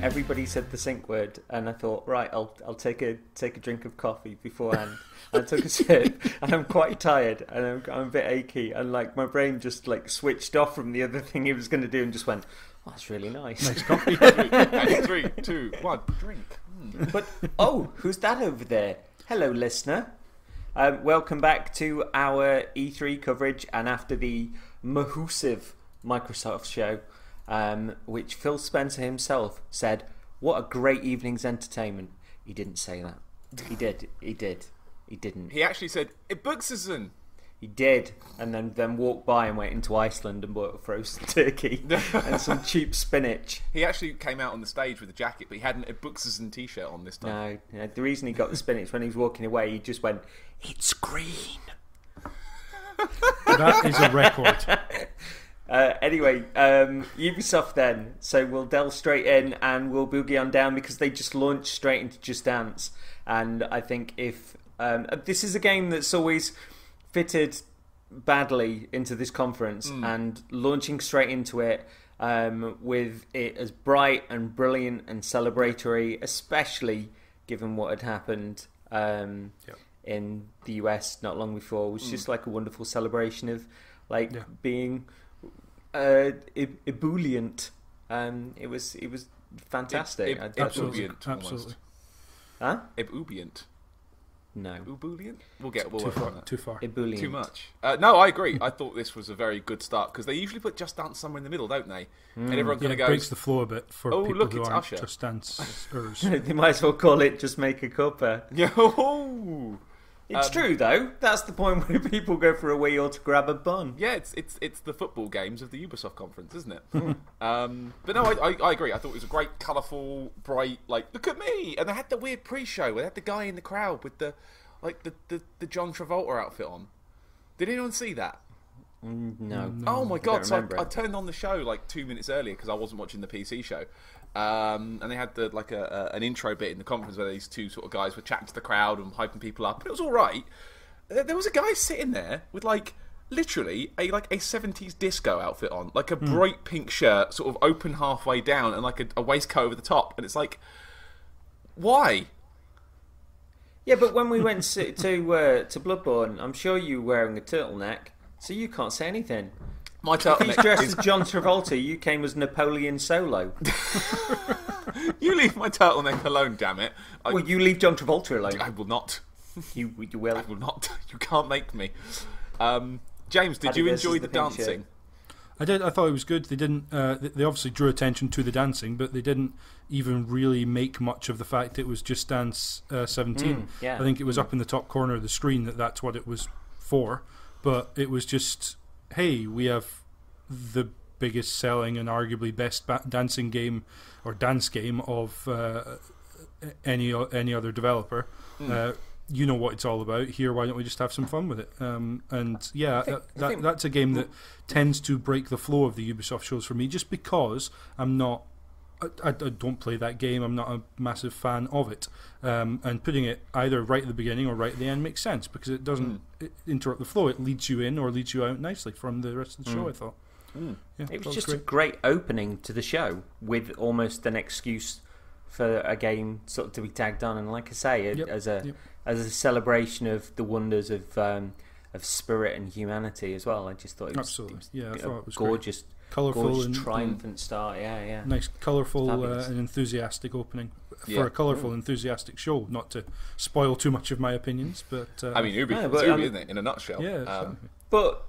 happened was everybody said the sync word, and I thought, right, I'll I'll take a take a drink of coffee beforehand. I took a sip, and I'm quite tired, and I'm, I'm a bit achy, and like my brain just like switched off from the other thing he was going to do, and just went, oh, "That's really nice." Nice coffee. And three, two, one, drink. But oh, who's that over there? Hello, listener. Um, welcome back to our E3 coverage, and after the mahoosive Microsoft show, um, which Phil Spencer himself said, "What a great evening's entertainment." He didn't say that. He did. He did. He didn't. He actually said, "It books us in." He did, and then then walked by and went into Iceland and bought a frozen turkey and some cheap spinach. He actually came out on the stage with a jacket, but he had an a books us in t-shirt on this time. No, no, the reason he got the spinach when he was walking away, he just went, "It's green." that is a record. Uh, anyway, um, Ubisoft then. So we'll delve straight in and we'll boogie on down because they just launched straight into Just Dance. And I think if um, this is a game that's always fitted badly into this conference and launching straight into it um, with it as bright and brilliant and celebratory, especially given what had happened um, Yep. in the US not long before, was just like a wonderful celebration of like Yeah. being uh, ebullient. Um, it was it was fantastic. Eb- I- eb- I- Absolutely. Ebullient, almost. Absolutely. huh? Ebubient. No, Ebullient? We'll get we'll Too work on far. that. Too far. ebullient. Too much. Uh, no, I agree. I thought this was a very good start because they usually put Just Dance somewhere in the middle, don't they? And everyone Yeah, kind it of goes, breaks the flow a bit for "Oh, people look, who it's aren't Usher." just dancers. they might as well call it just make a cuppa. "Yo!" It's Um, true though. That's the point where people go for a wee or to grab a bun. Yeah, it's it's it's the football games of the Ubisoft conference, isn't it? um, but no, I, I, I agree. I thought it was a great, colourful, bright. Like, look at me! And they had the weird pre-show. They had the guy in the crowd with the like the the, the John Travolta outfit on. Did anyone see that? Mm, No. Oh my god! don't So I, I turned on the show like two minutes earlier because I wasn't watching the PC show, um, and they had the like a, a, an intro bit in the conference where these two sort of guys were chatting to the crowd and hyping people up. And it was all right. There was a guy sitting there with like literally a like a seventies disco outfit on, like a bright pink shirt, sort of open halfway down, and like a, a waistcoat over the top. And it's like, why? Yeah, but when we went to to, uh, to Bloodborne, I'm sure you were wearing a turtleneck, so you can't say anything. My He's dressed is as John Travolta. You came as Napoleon Solo. you leave my turtleneck alone, damn it! I, Well, you leave John Travolta alone. I will not. You, you will. I will not. You can't make me. Um, James, did you enjoy the, the dancing? I did. I thought it was good. They didn't. Uh, they- they obviously drew attention to the dancing, but they didn't even really make much of the fact it was just Dance uh, 17. Mm, yeah. I think it was up in the top corner of the screen that that's what it was for. But it was just, hey, we have the biggest selling and arguably best ba- dancing game or dance game of uh, any any other developer. Hmm. Uh, you know what it's all about. Here, why don't we just have some fun with it? Um, and yeah, think- that, that's a game that tends to break the flow of the Ubisoft shows for me, just because I'm not. I, I, I don't play that game. I'm not a massive fan of it, um, and putting it either right at the beginning or right at the end makes sense because it doesn't i interrupt the flow. It leads you in or leads you out nicely from the rest of the show. I thought. Yeah, Hmm. It was just a great. great opening to the show with almost an excuse for a game sort of to be tagged on, and like I say, it, Yep, as a yep. as a celebration of the wonders of um, of spirit and humanity as well. I just thought it was, Absolutely. it was Yeah, I a thought it was great. Gorgeous, colourful gorgeous, and triumphant start. Yeah, yeah. nice, colourful uh, and enthusiastic opening for Yeah. a colourful, enthusiastic show. Not to spoil too much of my opinions, but uh, I mean, Ubi, No, it's but, Ubi, um, isn't it? In a nutshell. yeah, Um. But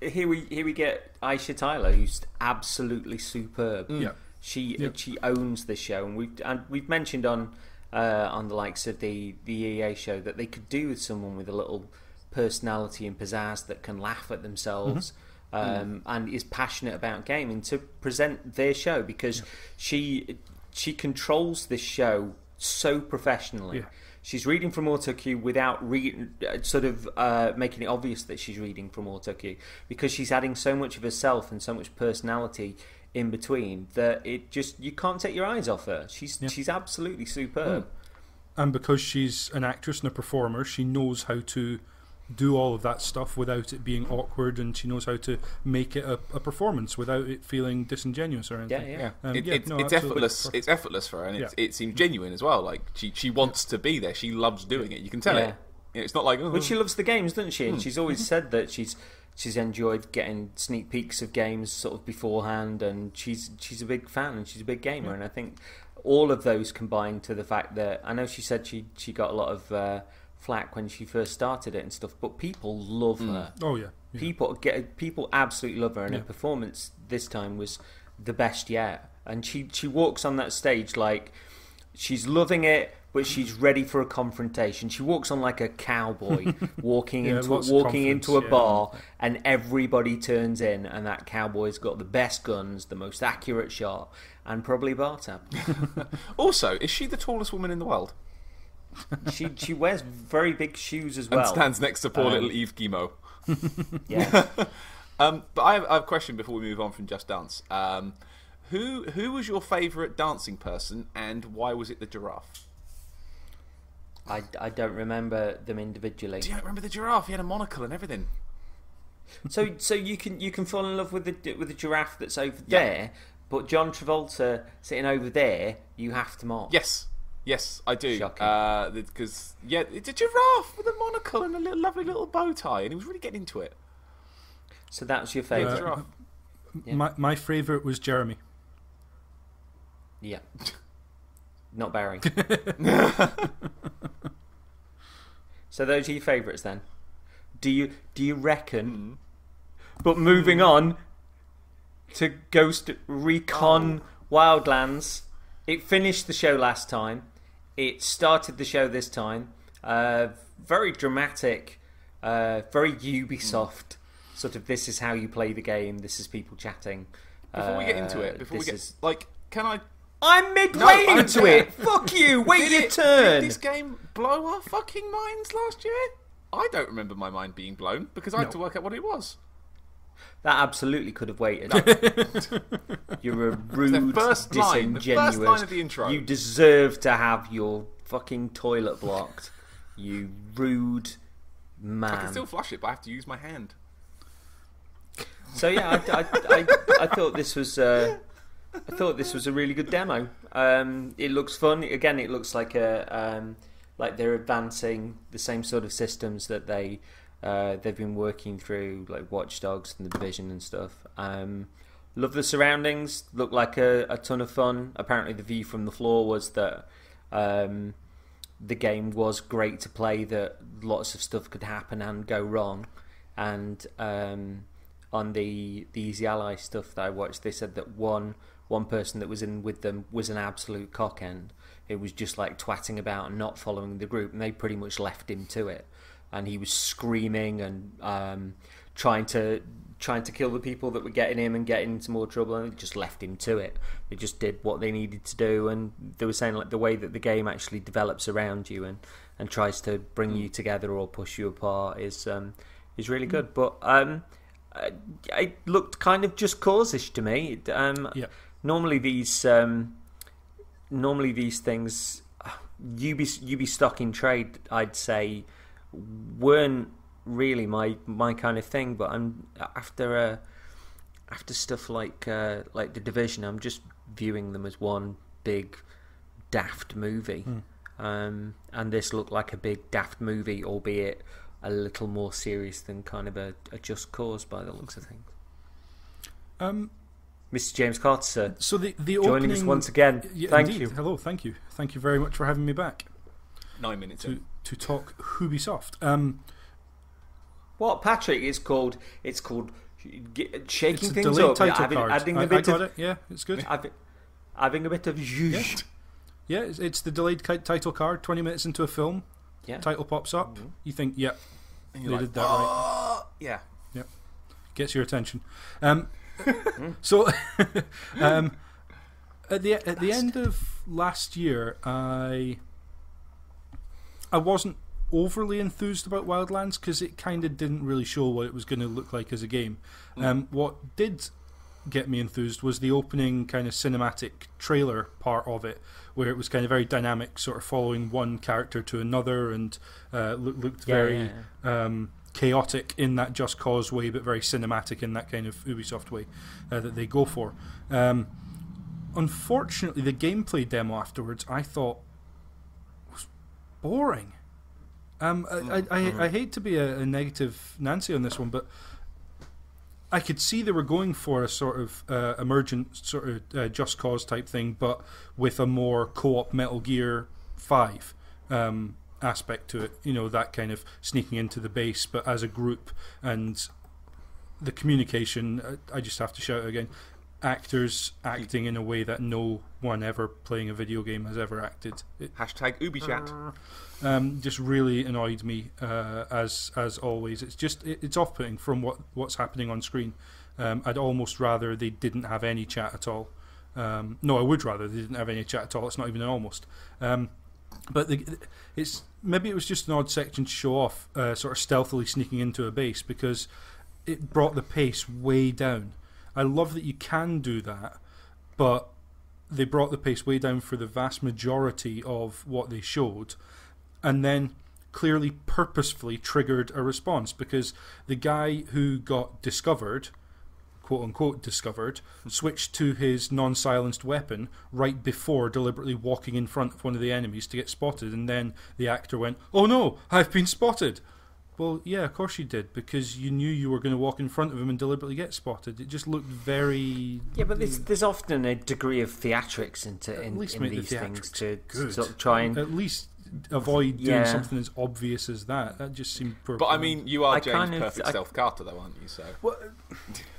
here we here we get Aisha Tyler, who's absolutely superb. yeah. She Yep. she owns the show, and we've and we've mentioned on uh, on the likes of the the EA show that they could do with someone with a little personality and pizzazz that can laugh at themselves. Um, and is passionate about gaming to present their show because she she controls this show so professionally. Yeah. She's reading from AutoCue without re- uh, sort of uh, making it obvious that she's reading from AutoCue because she's adding so much of herself and so much personality in between that it just you can't take your eyes off her. She's Yeah. she's absolutely superb. and because she's an actress and a performer, she knows how to do all of that stuff without it being awkward, and she knows how to make it a, a performance without it feeling disingenuous or Yeah, anything. yeah. Um, it, yeah, it's no, it's absolutely. effortless. It's effortless for her, and it, Yeah. it seems genuine as well. Like she she wants to be there. She loves doing it. You can tell Yeah. it. You It's not like oh, But she loves the games, doesn't she? Hmm. And she's always Mm-hmm. said that she's she's enjoyed getting sneak peeks of games sort of beforehand, and she's she's a big fan and she's a big gamer. And I think all of those combined to the fact that I know she said she she got a lot of uh, flack when she first started it and stuff, but people love Hmm. her. Oh yeah, yeah. People get people absolutely love her, and Yeah. her performance this time was the best yet. And she she walks on that stage like she's loving it, but she's ready for a confrontation. She walks on like a cowboy, walking Yeah, into walking into a yeah. bar, and everybody turns in, and that cowboy's got the best guns, the most accurate shot, and probably Bartab. Also, is she the tallest woman in the world? She she wears very big shoes as well. And well. stands next to poor Um, little Yves Guillemot. Yeah. Um, but I have, I have a question before we move on from Just Dance. Um, who who was your favourite dancing person, and why was it the giraffe? I, I don't remember them individually. Do you remember the giraffe? He had a monocle and everything. So so you can you can fall in love with the with the giraffe that's over Yeah. there, but John Travolta sitting over there, you have to mark. Yes, yes, I do. Shocking. Uh, because yeah, it's a giraffe with a monocle and a little lovely little bow tie, and he was really getting into it. So that's your Yeah, favourite. giraffe. Yeah. My my favorite was Jeremy. Yeah. Not Barry. so those are your favourites then. Do you do you reckon? Hmm. But moving hmm. on to Ghost Recon oh. Wildlands, it finished the show last time. It started the show this time. Uh, very dramatic, uh, very Ubisoft. Sort of, this is how you play the game. This is people chatting. Before we get into Uh, it, before we get is- like, can I? I'm midway No, into it. Fuck you. Wait your it- turn. Did this game blow our fucking minds last year? I don't remember my mind being blown because I had to work out what it was. That absolutely could have waited. You're a rude, first line, disingenuous. first line of the intro. You deserve to have your fucking toilet blocked. you rude man. I can still flush it, but I have to use my hand. So yeah, I, I, I, I thought this was uh, I thought this was a really good demo. Um, it looks fun. Again, it looks like a um, like they're advancing the same sort of systems that they uh, they've been working through, like Watch Dogs and the Division and stuff. Um, love the surroundings. Look like a, a ton of fun. Apparently, the view from the floor was that. Um, the game was great to play that lots of stuff could happen and go wrong and um, on the the easy ally stuff that I watched they said that one one person that was in with them was an absolute cock end it was just like twatting about and not following the group and they pretty much left him to it and he was screaming and um, trying to trying to kill the people that were getting him and getting into more trouble and they just left him to it. They just did what they needed to do and they were saying like the way that the game actually develops around you and and tries to bring you together or push you apart is um is really good. But um it looked kind of just cause-ish to me. Um Yeah. normally these um normally these things UB UB stock in trade I'd say weren't really my my kind of thing but I'm after uh after stuff like uh like the division I'm just viewing them as one big daft movie. Um and this looked like a big daft movie albeit a little more serious than kind of a, a just cause by the looks of things. Um, Mr James Carter sir so the the joining opening, us once again. Yeah, thank indeed. you. Hello, thank you, thank you very much for having me back. Nine minutes to in. To talk Ubisoft. Um, What Patrick? It's called. It's called shaking it's a things up. title adding, card. adding I, a I bit got of. it. Yeah, it's good. Having, a bit of zhuzh. Yeah, it's, it's the delayed title card. Twenty minutes into a film, Yeah. title pops up. You think, yeah, they like, did that right. "Oh, yeah. Gets your attention. Um, so, um, at the at the end of last year, I I wasn't overly enthused about Wildlands because it kind of didn't really show what it was going to look like as a game. Um, what did get me enthused was the opening kind of cinematic trailer part of it, where it was kind of very dynamic, sort of following one character to another, and uh, loo- looked very yeah, um, chaotic in that Just Cause way, but very cinematic in that kind of Ubisoft way uh, that they go for. Um, unfortunately, the gameplay demo afterwards I thought boring. Um, I, I, I, I hate to be a, a negative Nancy on this one, but I could see they were going for a sort of uh, emergent, sort of uh, Just Cause type thing, but with a more co-op Metal Gear Five um, aspect to it. You know, that kind of sneaking into the base, but as a group and the communication. uh, I just have to shout it again. Actors acting in a way that no one ever playing a video game has ever acted. It Hashtag UbiChat. um, just really annoyed me uh, as as always. It's just it, it's off putting from what what's happening on screen. Um, I'd almost rather they didn't have any chat at all. Um, no, I would rather they didn't have any chat at all. It's not even an almost. Um, but the, it's maybe it was just an odd section to show off, uh, sort of stealthily sneaking into a base because it brought the pace way down. I love that you can do that, but they brought the pace way down for the vast majority of what they showed, and then clearly purposefully triggered a response because the guy who got discovered, quote unquote discovered, switched to his non silenced weapon right before deliberately walking in front of one of the enemies to get spotted, and then the actor went, Oh no, I've been spotted! Well, yeah, of course you did, because you knew you were going to walk in front of him and deliberately get spotted. It just looked very. Yeah, but there's, there's often a degree of theatrics into in, least in make the these things theatrics to good. sort of try and At least avoid doing Yeah. something as obvious as that. That just seemed poor. But I mean, you are I James kind of- Perfect I- Stealth Carter, though, aren't you? So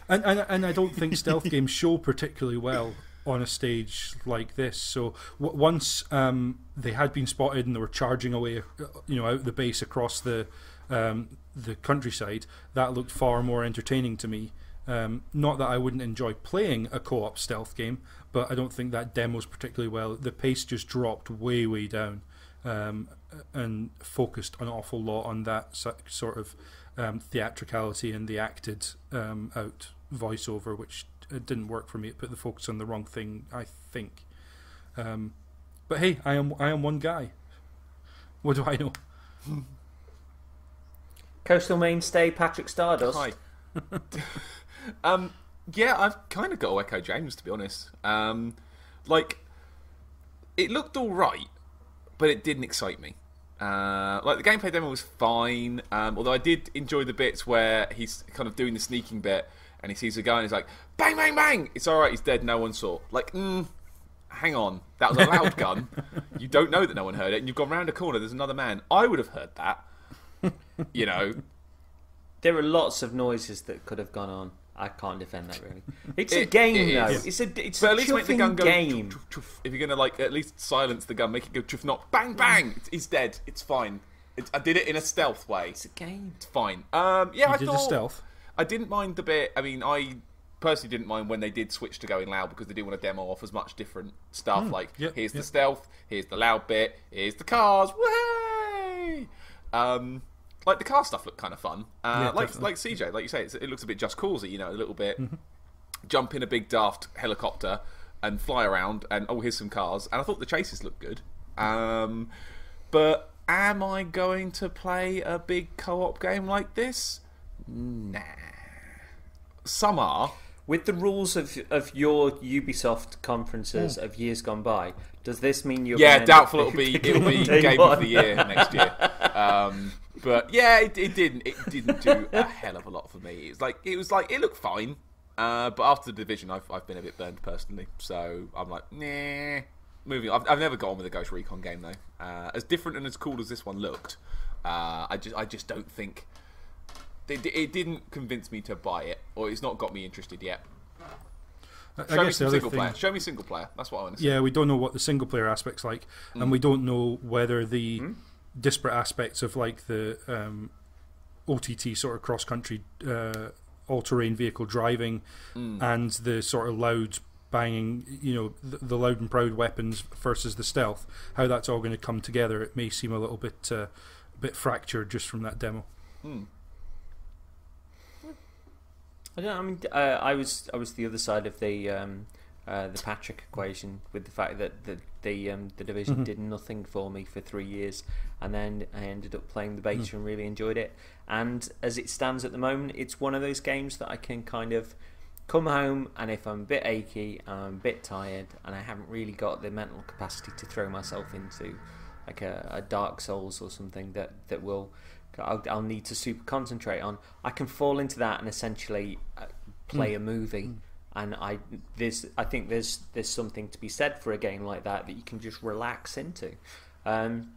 and, and and I don't think stealth games show particularly well on a stage like this. So w- once um, they had been spotted and they were charging away, uh, you know, out the base across the um, the countryside, that looked far more entertaining to me. Um, not that I wouldn't enjoy playing a co-op stealth game, but I don't think that demos particularly well. The pace just dropped way, way down, um, and focused an awful lot on that sort of um, theatricality and the acted um, out voiceover, which uh, didn't work for me. It put the focus on the wrong thing, I think. Um, but hey, I am I am one guy. What do I know? coastal mainstay Patrick Stardust. Hi. um, yeah, I've kind of got to echo James to be honest. Um, like, it looked all right, but it didn't excite me. Uh, like the gameplay demo was fine, um, although I did enjoy the bits where he's kind of doing the sneaking bit and he sees a guy and he's like, "Bang, bang, bang!" It's all right. He's dead. No one saw. Like, mm, hang on, that was a loud gun. You don't know that no one heard it, and you've gone round a corner. There's another man. I would have heard that. You know, There are lots of noises that could have gone on. I can't defend that really. It's a game it though. is. It's a it's But a at least make the gun go. game. chuff, chuff, chuff. If you're gonna like at least silence the gun, make it go chuff, not bang bang. It's, he's dead. It's fine. It's, I did it in a stealth way. It's a game. It's fine. Um, yeah, You I did thought the stealth. I didn't mind the bit. I mean, I personally didn't mind when they did switch to going loud because they didn't want to demo off as much different stuff. like yep, here's the stealth, here's the loud bit, here's the cars. Way! Um, like the car stuff looked kind of fun. Uh, Yeah, like definitely. like CJ, like you say, it's, it looks a bit just causey, you know, a little bit. Mm-hmm. Jump in a big daft helicopter and fly around, and oh, here's some cars. And I thought the chases looked good. Um, but am I going to play a big co-op game like this? Nah. Some are. With the rules of of your Ubisoft conferences Hmm. of years gone by, does this mean you're Yeah, gonna end up doubtful it'll be it'll be game one? of the year next year. Um, but yeah, it, it didn't it didn't do a hell of a lot for me. It's like it was like it looked fine, uh, but after the division, I've I've been a bit burned personally. So I'm like, nah. Moving. on. I've, I've never got on with a Ghost Recon game though. Uh, as different and as cool as this one looked, uh, I just I just don't think it, it didn't convince me to buy it, or it's not got me interested yet. I, Show I me some single thing. player. Show me single player. That's what I want to see. Yeah, we don't know what the single player aspect's like, Mm. and we don't know whether the Hmm? Disparate aspects of like the um, OTT sort of cross country uh, all terrain vehicle driving Hmm. and the sort of loud banging, you know, the, the loud and proud weapons versus the stealth, how that's all going to come together. It may seem a little bit uh, a bit fractured just from that demo. I don't. know, I mean, uh, I was I was the other side of the um, uh, the Patrick equation with the fact that, that The um, the division did nothing for me for three years, and then I ended up playing the beta and really enjoyed it. And as it stands at the moment, it's one of those games that I can kind of come home and if I'm a bit achy and I'm a bit tired and I haven't really got the mental capacity to throw myself into like a, a Dark Souls or something that that will I'll, I'll need to super concentrate on. I can fall into that and essentially uh, play a movie. And I there's I think there's there's something to be said for a game like that that you can just relax into. Um,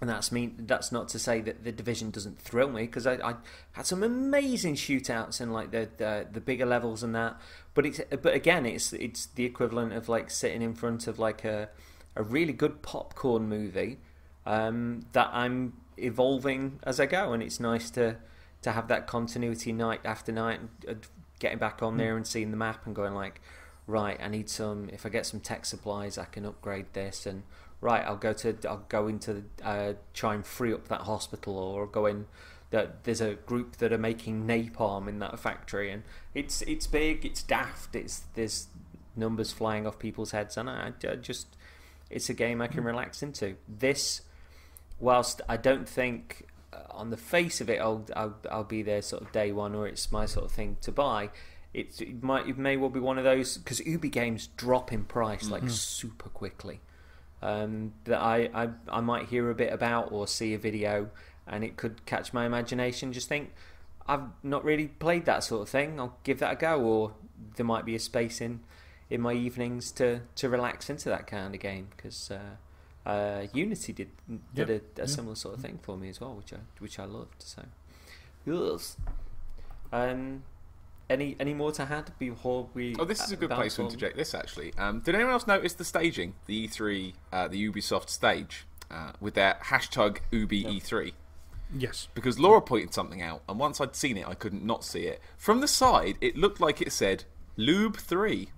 and that's mean that's not to say that the division doesn't thrill me because I, I had some amazing shootouts in like the, the the bigger levels and that. But it's but again it's it's the equivalent of like sitting in front of like a a really good popcorn movie um, that I'm evolving as I go, and it's nice to to have that continuity night after night, and getting back on there and seeing the map and going like, right, I need some. If I get some tech supplies, I can upgrade this, and right, I'll go to I'll go into the uh, try and free up that hospital, or go in. That there's a group that are making napalm in that factory, and it's it's big, it's daft, it's there's numbers flying off people's heads, and I, I just it's a game I can relax into. This whilst I don't think on the face of it I'll, I'll I'll be there sort of day one or it's my sort of thing to buy. It's, it might it may well be one of those because Ubi games drop in price like super quickly. Um, that I, I I might hear a bit about or see a video and it could catch my imagination. Just think I've not really played that sort of thing. I'll give that a go, or there might be a space in in my evenings to to relax into that kind of game because. Uh, uh, Unity did did Yep, a, a yeah. similar sort of thing for me as well, which I which I loved. So, yes. Um, any any more to add before we? Oh, this is a good place to interject this actually. Um, did anyone else notice the staging, the E3, uh, the Ubisoft stage, uh, with their hashtag Ubi E3? Yes. Because Laura pointed something out, and once I'd seen it, I couldn't not see it. From the side, it looked like it said Lube 3.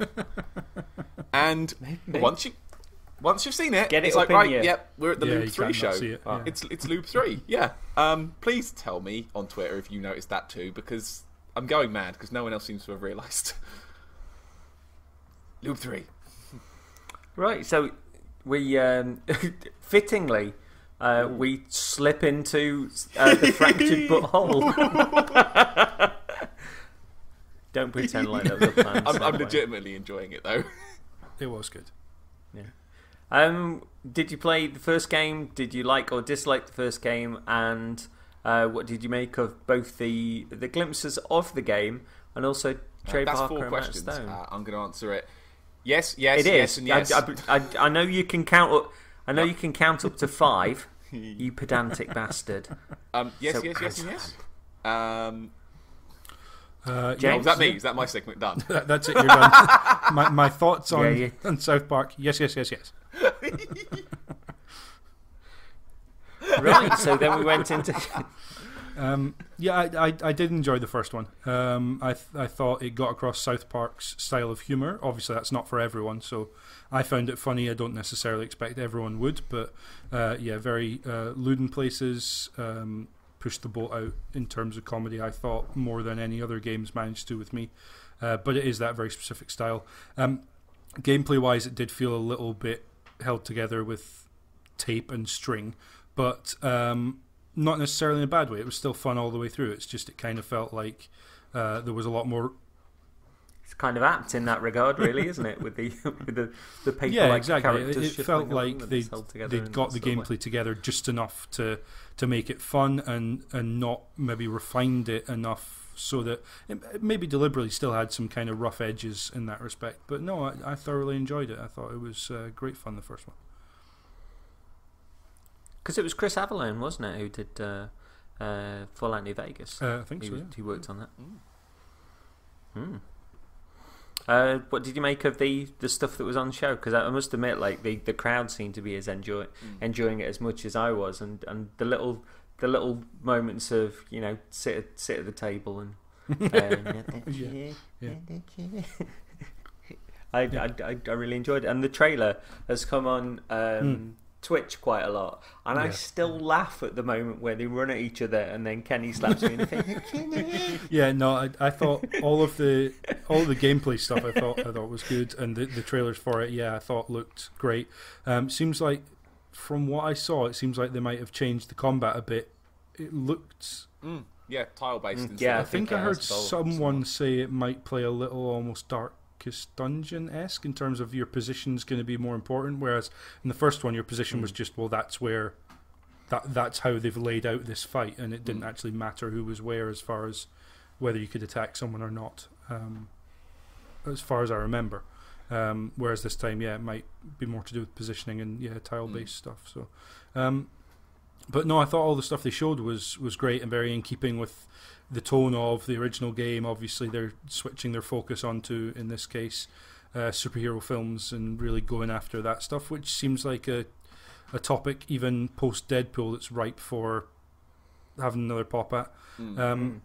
and Maybe. once you once you've seen it, Get it it's like right, you. yep, we're at the Yeah, Lube you 3 show. see it, yeah. It's it's Lube 3. Yeah. Um, please tell me on Twitter if you noticed that too, because I'm going mad because no one else seems to have realised. Loop 3. Right, so we um, fittingly uh, we slip into uh, the fractured butthole. Don't pretend like that was a plan. I'm, I'm legitimately enjoying it though. It was good. Um, did you play the first game? Did you like or dislike the first game? And uh, what did you make of both the the glimpses of the game and also Trey That's Parker four and Matt questions. Stone? Uh, I'm going to answer it. Yes, yes, it is. yes, and yes. I, I, I, I know you can count. Up, I know you can count up to five. you pedantic bastard. um, yes, So- yes, yes, and yes. Um, Uh, oh, James? is that me? Is that my segment done? That, that's it. You're done. my, my thoughts on, Yeah, yeah. on South Park. Yes, yes, yes, yes. Right. So then we went into. Um, yeah, I, I, I did enjoy the first one. Um, I th- I thought it got across South Park's style of humor. Obviously, that's not for everyone, so I found it funny. I don't necessarily expect everyone would, but uh, yeah, very uh, lewd in places. Um, pushed the boat out in terms of comedy. I thought more than any other games managed to with me, uh, but it is that very specific style. Um, gameplay wise, it did feel a little bit held together with tape and string, but um, not necessarily in a bad way. It was still fun all the way through. It's just it kind of felt like uh, there was a lot more. It's kind of apt in that regard, really, isn't it? With the with the the paper Yeah, like exactly. It, characters it felt like they it's held together they'd got the of way. gameplay together just enough to to make it fun and and not maybe refined it enough so that it, maybe deliberately still had some kind of rough edges in that respect. But no, I, I thoroughly enjoyed it. I thought it was uh, great fun. The first one. Because it was Chris Avellone, wasn't it, who did uh, uh, Fallout New Vegas? Uh, I think he, so. Yeah. he worked on that. Hmm. Uh, what did you make of the, the stuff that was on show? Because I, I must admit, like the, the crowd seemed to be as enjoy enjoying it as much as I was, and, and the little the little moments of you know sit at- sit at the table and. uh, Yeah, yeah. I, I, I, I really enjoyed it, and the trailer has come on um, Twitch quite a lot, and I Yeah. still laugh at the moment where they run at each other, and then Kenny slaps me in the face. Yeah, no, I, I thought all of the all of the gameplay stuff I thought I thought was good, and the, the trailers for it, yeah, I thought looked great. Um, seems like from what I saw, it seems like they might have changed the combat a bit. It looked. Mm, yeah, tile based. Mm, yeah, I, I think, think I heard has both, someone say it might play a little almost Darkest Dungeon esque in terms of your position's going to be more important, whereas in the first one your position was just well, that's where. That, that's how they've laid out this fight, and it didn't Mm. actually matter who was where as far as whether you could attack someone or not. Um, as far as I remember. Um, whereas this time, yeah, it might be more to do with positioning and yeah, tile based stuff. So, um, but no, I thought all the stuff they showed was was great and very in keeping with the tone of the original game. Obviously, they're switching their focus onto, in this case, uh, superhero films and really going after that stuff, which seems like a a topic even post Deadpool that's ripe for having another pop at. Mm. Um,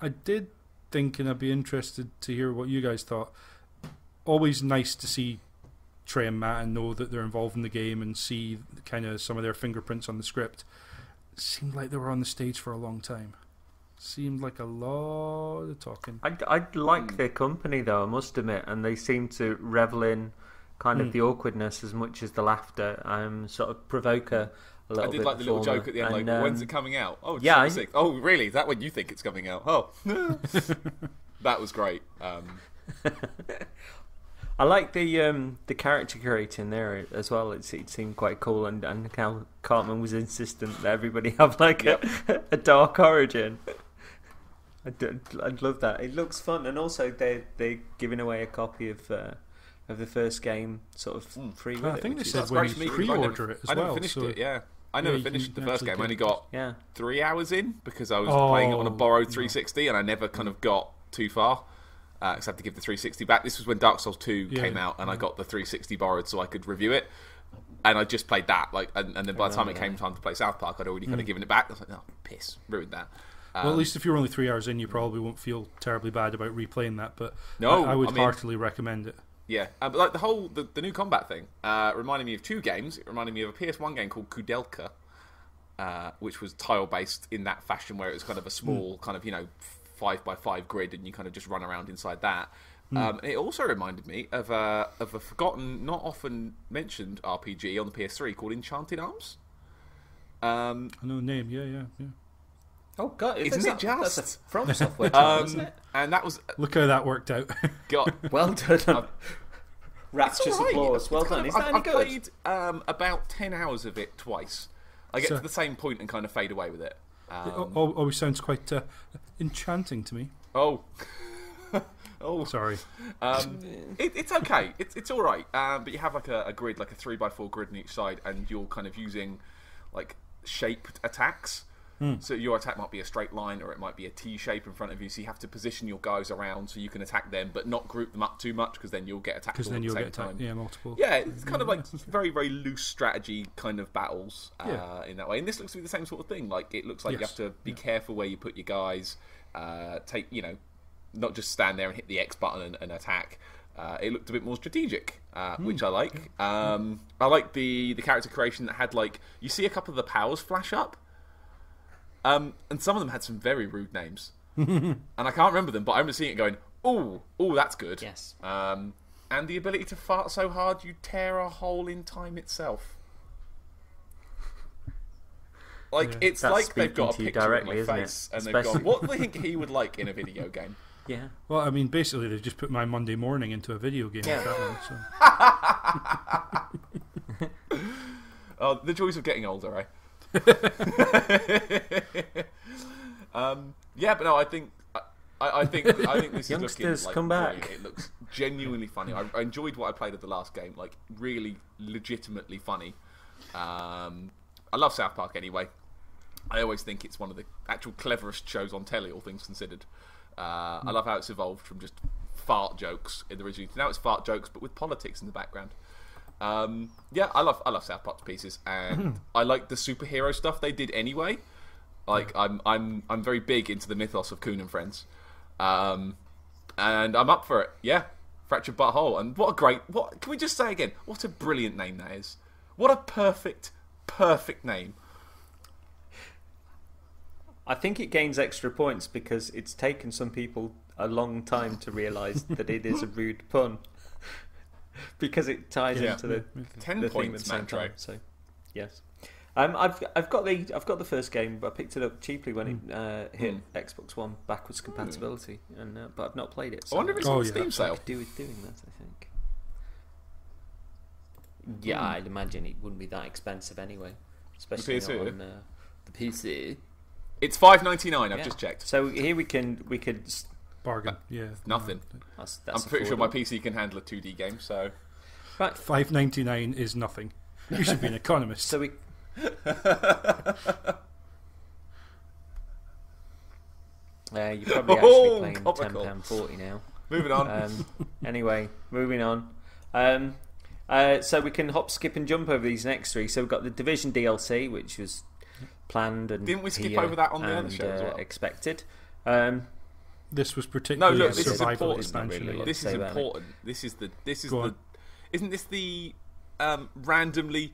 I did think, and I'd be interested to hear what you guys thought. Always nice to see Trey and Matt and know that they're involved in the game and see kind of some of their fingerprints on the script. Seemed like they were on the stage for a long time. Seemed like a lot of talking. I, I like their company though, I must admit, and they seem to revel in kind of Mm. the awkwardness as much as the laughter. Um, sort of provoke a, a I little did bit. like the little joke at the end, And, like, "When's um, it coming out?" Oh, yeah, yeah. I- Oh, really? Is that when you think it's coming out? Oh, that was great. Um, I like the um, the character creating there as well. It, it seemed quite cool, and and how Cartman was insistent that everybody have like a, a dark origin. I would I'd love that. It looks fun, and also they they're giving away a copy of uh, of the first game, sort of Mm. free. With I think which they said that's when great you for me 'cause I never- pre-order it as I never well, finished so- it. Yeah, I never you finished the first actually game. I only got yeah. three hours in because I was Oh, playing it on a borrowed no. 360 and I never kind of got too far. Uh, had to give the 360 back. This was when Dark Souls 2 Yeah, came out, and I got the 360 borrowed so I could review it. And I just played that, like, and, and then by the time it came time to play South Park, I'd already kind of given it back. I was like, oh, piss, ruined that. Um, well, at least if you're only three hours in, you probably won't feel terribly bad about replaying that. But No, I, I would I mean- heartily recommend it. Yeah, uh, but like the whole the, the new combat thing uh, reminded me of two games. It reminded me of a PS1 game called Koudelka, uh, which was tile based in that fashion, where it was kind of a small kind of you know five by five grid, and you kind of just run around inside that. Um, it also reminded me of a of a forgotten, not often mentioned RPG on the PS3 called Enchanted Arms. Um, I know the name. Yeah, yeah, yeah. Oh god, Isn't that's it a- that's just? a from software? title, isn't um, it? and that was Look how that worked out. got Well done. Rapturous It's all right. applause. It's Well kind done. of- Is that I've, any I've good? played um, about ten hours of it twice. I get So- to the same point and kind of fade away with it. Um, it always sounds quite uh, enchanting to me. oh, oh, Sorry. um, it, it's okay. It's it's all right. Um, but you have like a, a grid, like a three by four grid on each side, and you're kind of using like shaped attacks. So your attack might be a straight line, or it might be a T shape in front of you. So you have to position your guys around so you can attack them, but not group them up too much because then you'll get attacked Because all then at the you'll same get time. attacked. Yeah, multiple. Yeah, it's kind of like very, very loose strategy kind of battles uh, Yeah. in that way. And this looks to be the same sort of thing. Like it looks like you have to be careful where you put your guys. Uh, take you know, not just stand there and hit the X button and, and attack. Uh, it looked a bit more strategic, uh, Hmm. which I like. Um, I like the the character creation that had like you see a couple of the powers flash up, um, and some of them had some very rude names, and I can't remember them, but I remember seeing it going, "Oh, oh, that's good." Yes. Um, and the ability to fart so hard you tear a hole in time itself. Like Yeah. it's That's like they've got a to you picture directly, of isn't my it? face, and they've gone, "What do they think he would like in a video game?" Yeah. Well, I mean, basically, they've just put my Monday morning into a video game. Yeah. That one, so. Oh, the joys of getting older, eh? um, yeah, but no, I think I, I think I think this is Youngsters, looking like come back. brilliant. It looks genuinely funny. I, I enjoyed what I played at the last game, like really legitimately funny. Um, I love South Park anyway. I always think it's one of the actual cleverest shows on telly, all things considered. Uh, I love how it's evolved from just fart jokes in the original. Now it's fart jokes, but with politics in the background. Um, yeah, I love I love South Park to pieces, and I like the superhero stuff they did anyway. Like I'm I'm I'm very big into the mythos of Coon and Friends, um, and I'm up for it. Yeah, fractured butthole, and what a great what can we just say again? What a brilliant name that is. What a perfect, perfect name. I think it gains extra points because it's taken some people a long time to realise that it is a rude pun. because it ties Yeah. into the, Ten the theme at points, the same time. So, yes. Um, I've I've got the I've got the first game. But I picked it up cheaply when it uh, hit Xbox One backwards compatibility, and uh, but I've not played it. So I wonder if it's Oh, on yeah. Steam sale. do with doing that. I think. Yeah, I'd imagine it wouldn't be that expensive anyway, especially not PC? on uh, the PC. It's five ninety nine. I've Yeah. just checked. So here we can we could. S- Bargain. Yeah. Nothing. That's, that's I'm pretty sure my. PC can handle a two D game. So Right. Five ninety nine is nothing. You should be an economist. So we. Uh, you're probably actually Oh, playing ten comical. pound forty now. moving on. Um, anyway, moving on. Um, uh, so we can hop, skip, and jump over these next three. So we've got the Division DLC, which was planned and Didn't we skip here over that on the other show as uh, well? expected. Um, This was no, particularly look, a this is survival important. expansion. Really. This is about it. important. This is the. This is Go the. on. Isn't this the um, randomly?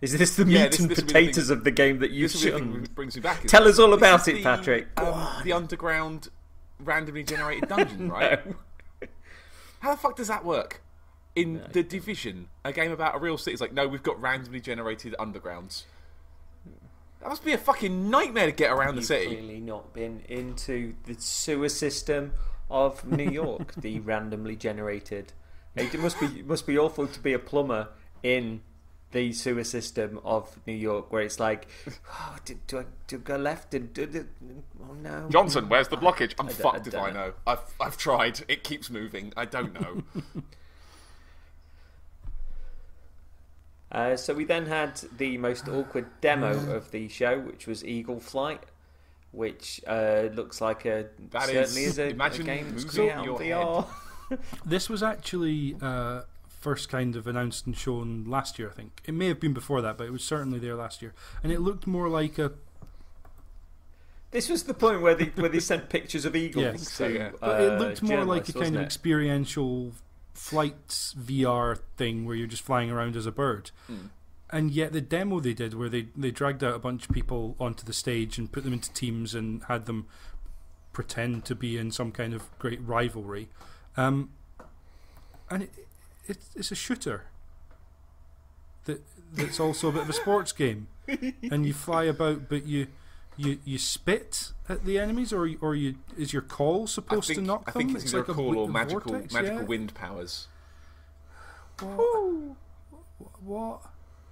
is this the Yeah, meat this- and this will be the potatoes of the game that you've This will be the thing shunned? that brings me back. Tell it? us all This about is it, the, Patrick. Um, the underground, randomly generated dungeon, right? No. How the fuck does that work? In No. the division, a game about a real city, it's like, no, we've got randomly generated undergrounds. That must be a fucking nightmare to get around the You've city. clearly not been into the sewer system of New York, the randomly generated. It must be must be awful to be a plumber in the sewer system of New York, where it's like, oh, do, do I do I go left? Do, do, do, oh no, Johnson, where's the blockage? I'm I fucked I if don't I know. know. I've, I've tried. It keeps moving. I don't know. Uh, so we then had the most awkward demo of the show, which was Eagle Flight, which uh, looks like a That certainly is- is, a, a game that's moving coming out on your VR. This was actually uh, first kind of announced and shown last year, I think. It may have been before that, but it was certainly there last year. And it looked more like a. This was the point where they where they sent pictures of eagles Yes. to. Yeah. But it uh, looked more like a kind wasn't of it? Experiential flight VR thing where you're just flying around as a bird. And yet the demo they did, where they, they dragged out a bunch of people onto the stage and put them into teams and had them pretend to be in some kind of great rivalry. Um, and it, it, it's a shooter that that's also a bit of a sports game. and you fly about, but you you you spit at the enemies, or or you is your call supposed think, to knock them? I think it's, either a call or magical, vortex, magical yeah? wind powers. What?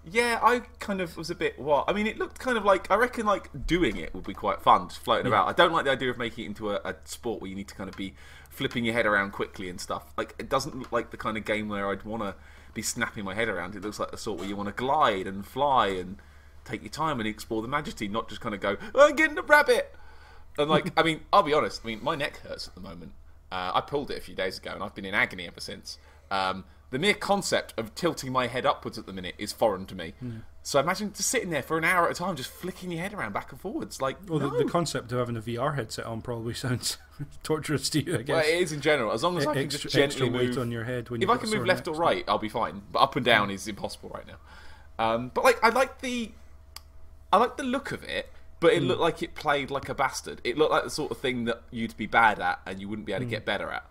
Yeah, I kind of was a bit what? I mean, it looked kind of like I reckon like doing it would be quite fun, just floating about. I don't like the idea of making it into a, a sport where you need to kind of be flipping your head around quickly and stuff. Like it doesn't look like the kind of game where I'd want to be snapping my head around. It looks like the sort where you want to glide and fly and take your time and explore the majesty, not just kind of go, "Oh, I'm getting a rabbit. And like, I mean, I'll be honest. I mean, my neck hurts at the moment. Uh, I pulled it a few days ago, and I've been in agony ever since. Um, the mere concept of tilting my head upwards at the minute is foreign to me. So imagine just sitting there for an hour at a time, just flicking your head around back and forwards. Like, Well, no. the, the concept of having a VR headset on probably sounds torturous to you. I well, guess. it is in general. As long as I can extra, just gently weight move on your head when if I can move left or right, I'll be fine. But up and down is impossible right now. Um, but like, I like the, I like the look of it. But Hmm. it looked like it played like a bastard. It looked like the sort of thing that you'd be bad at and you wouldn't be able Hmm. to get better at.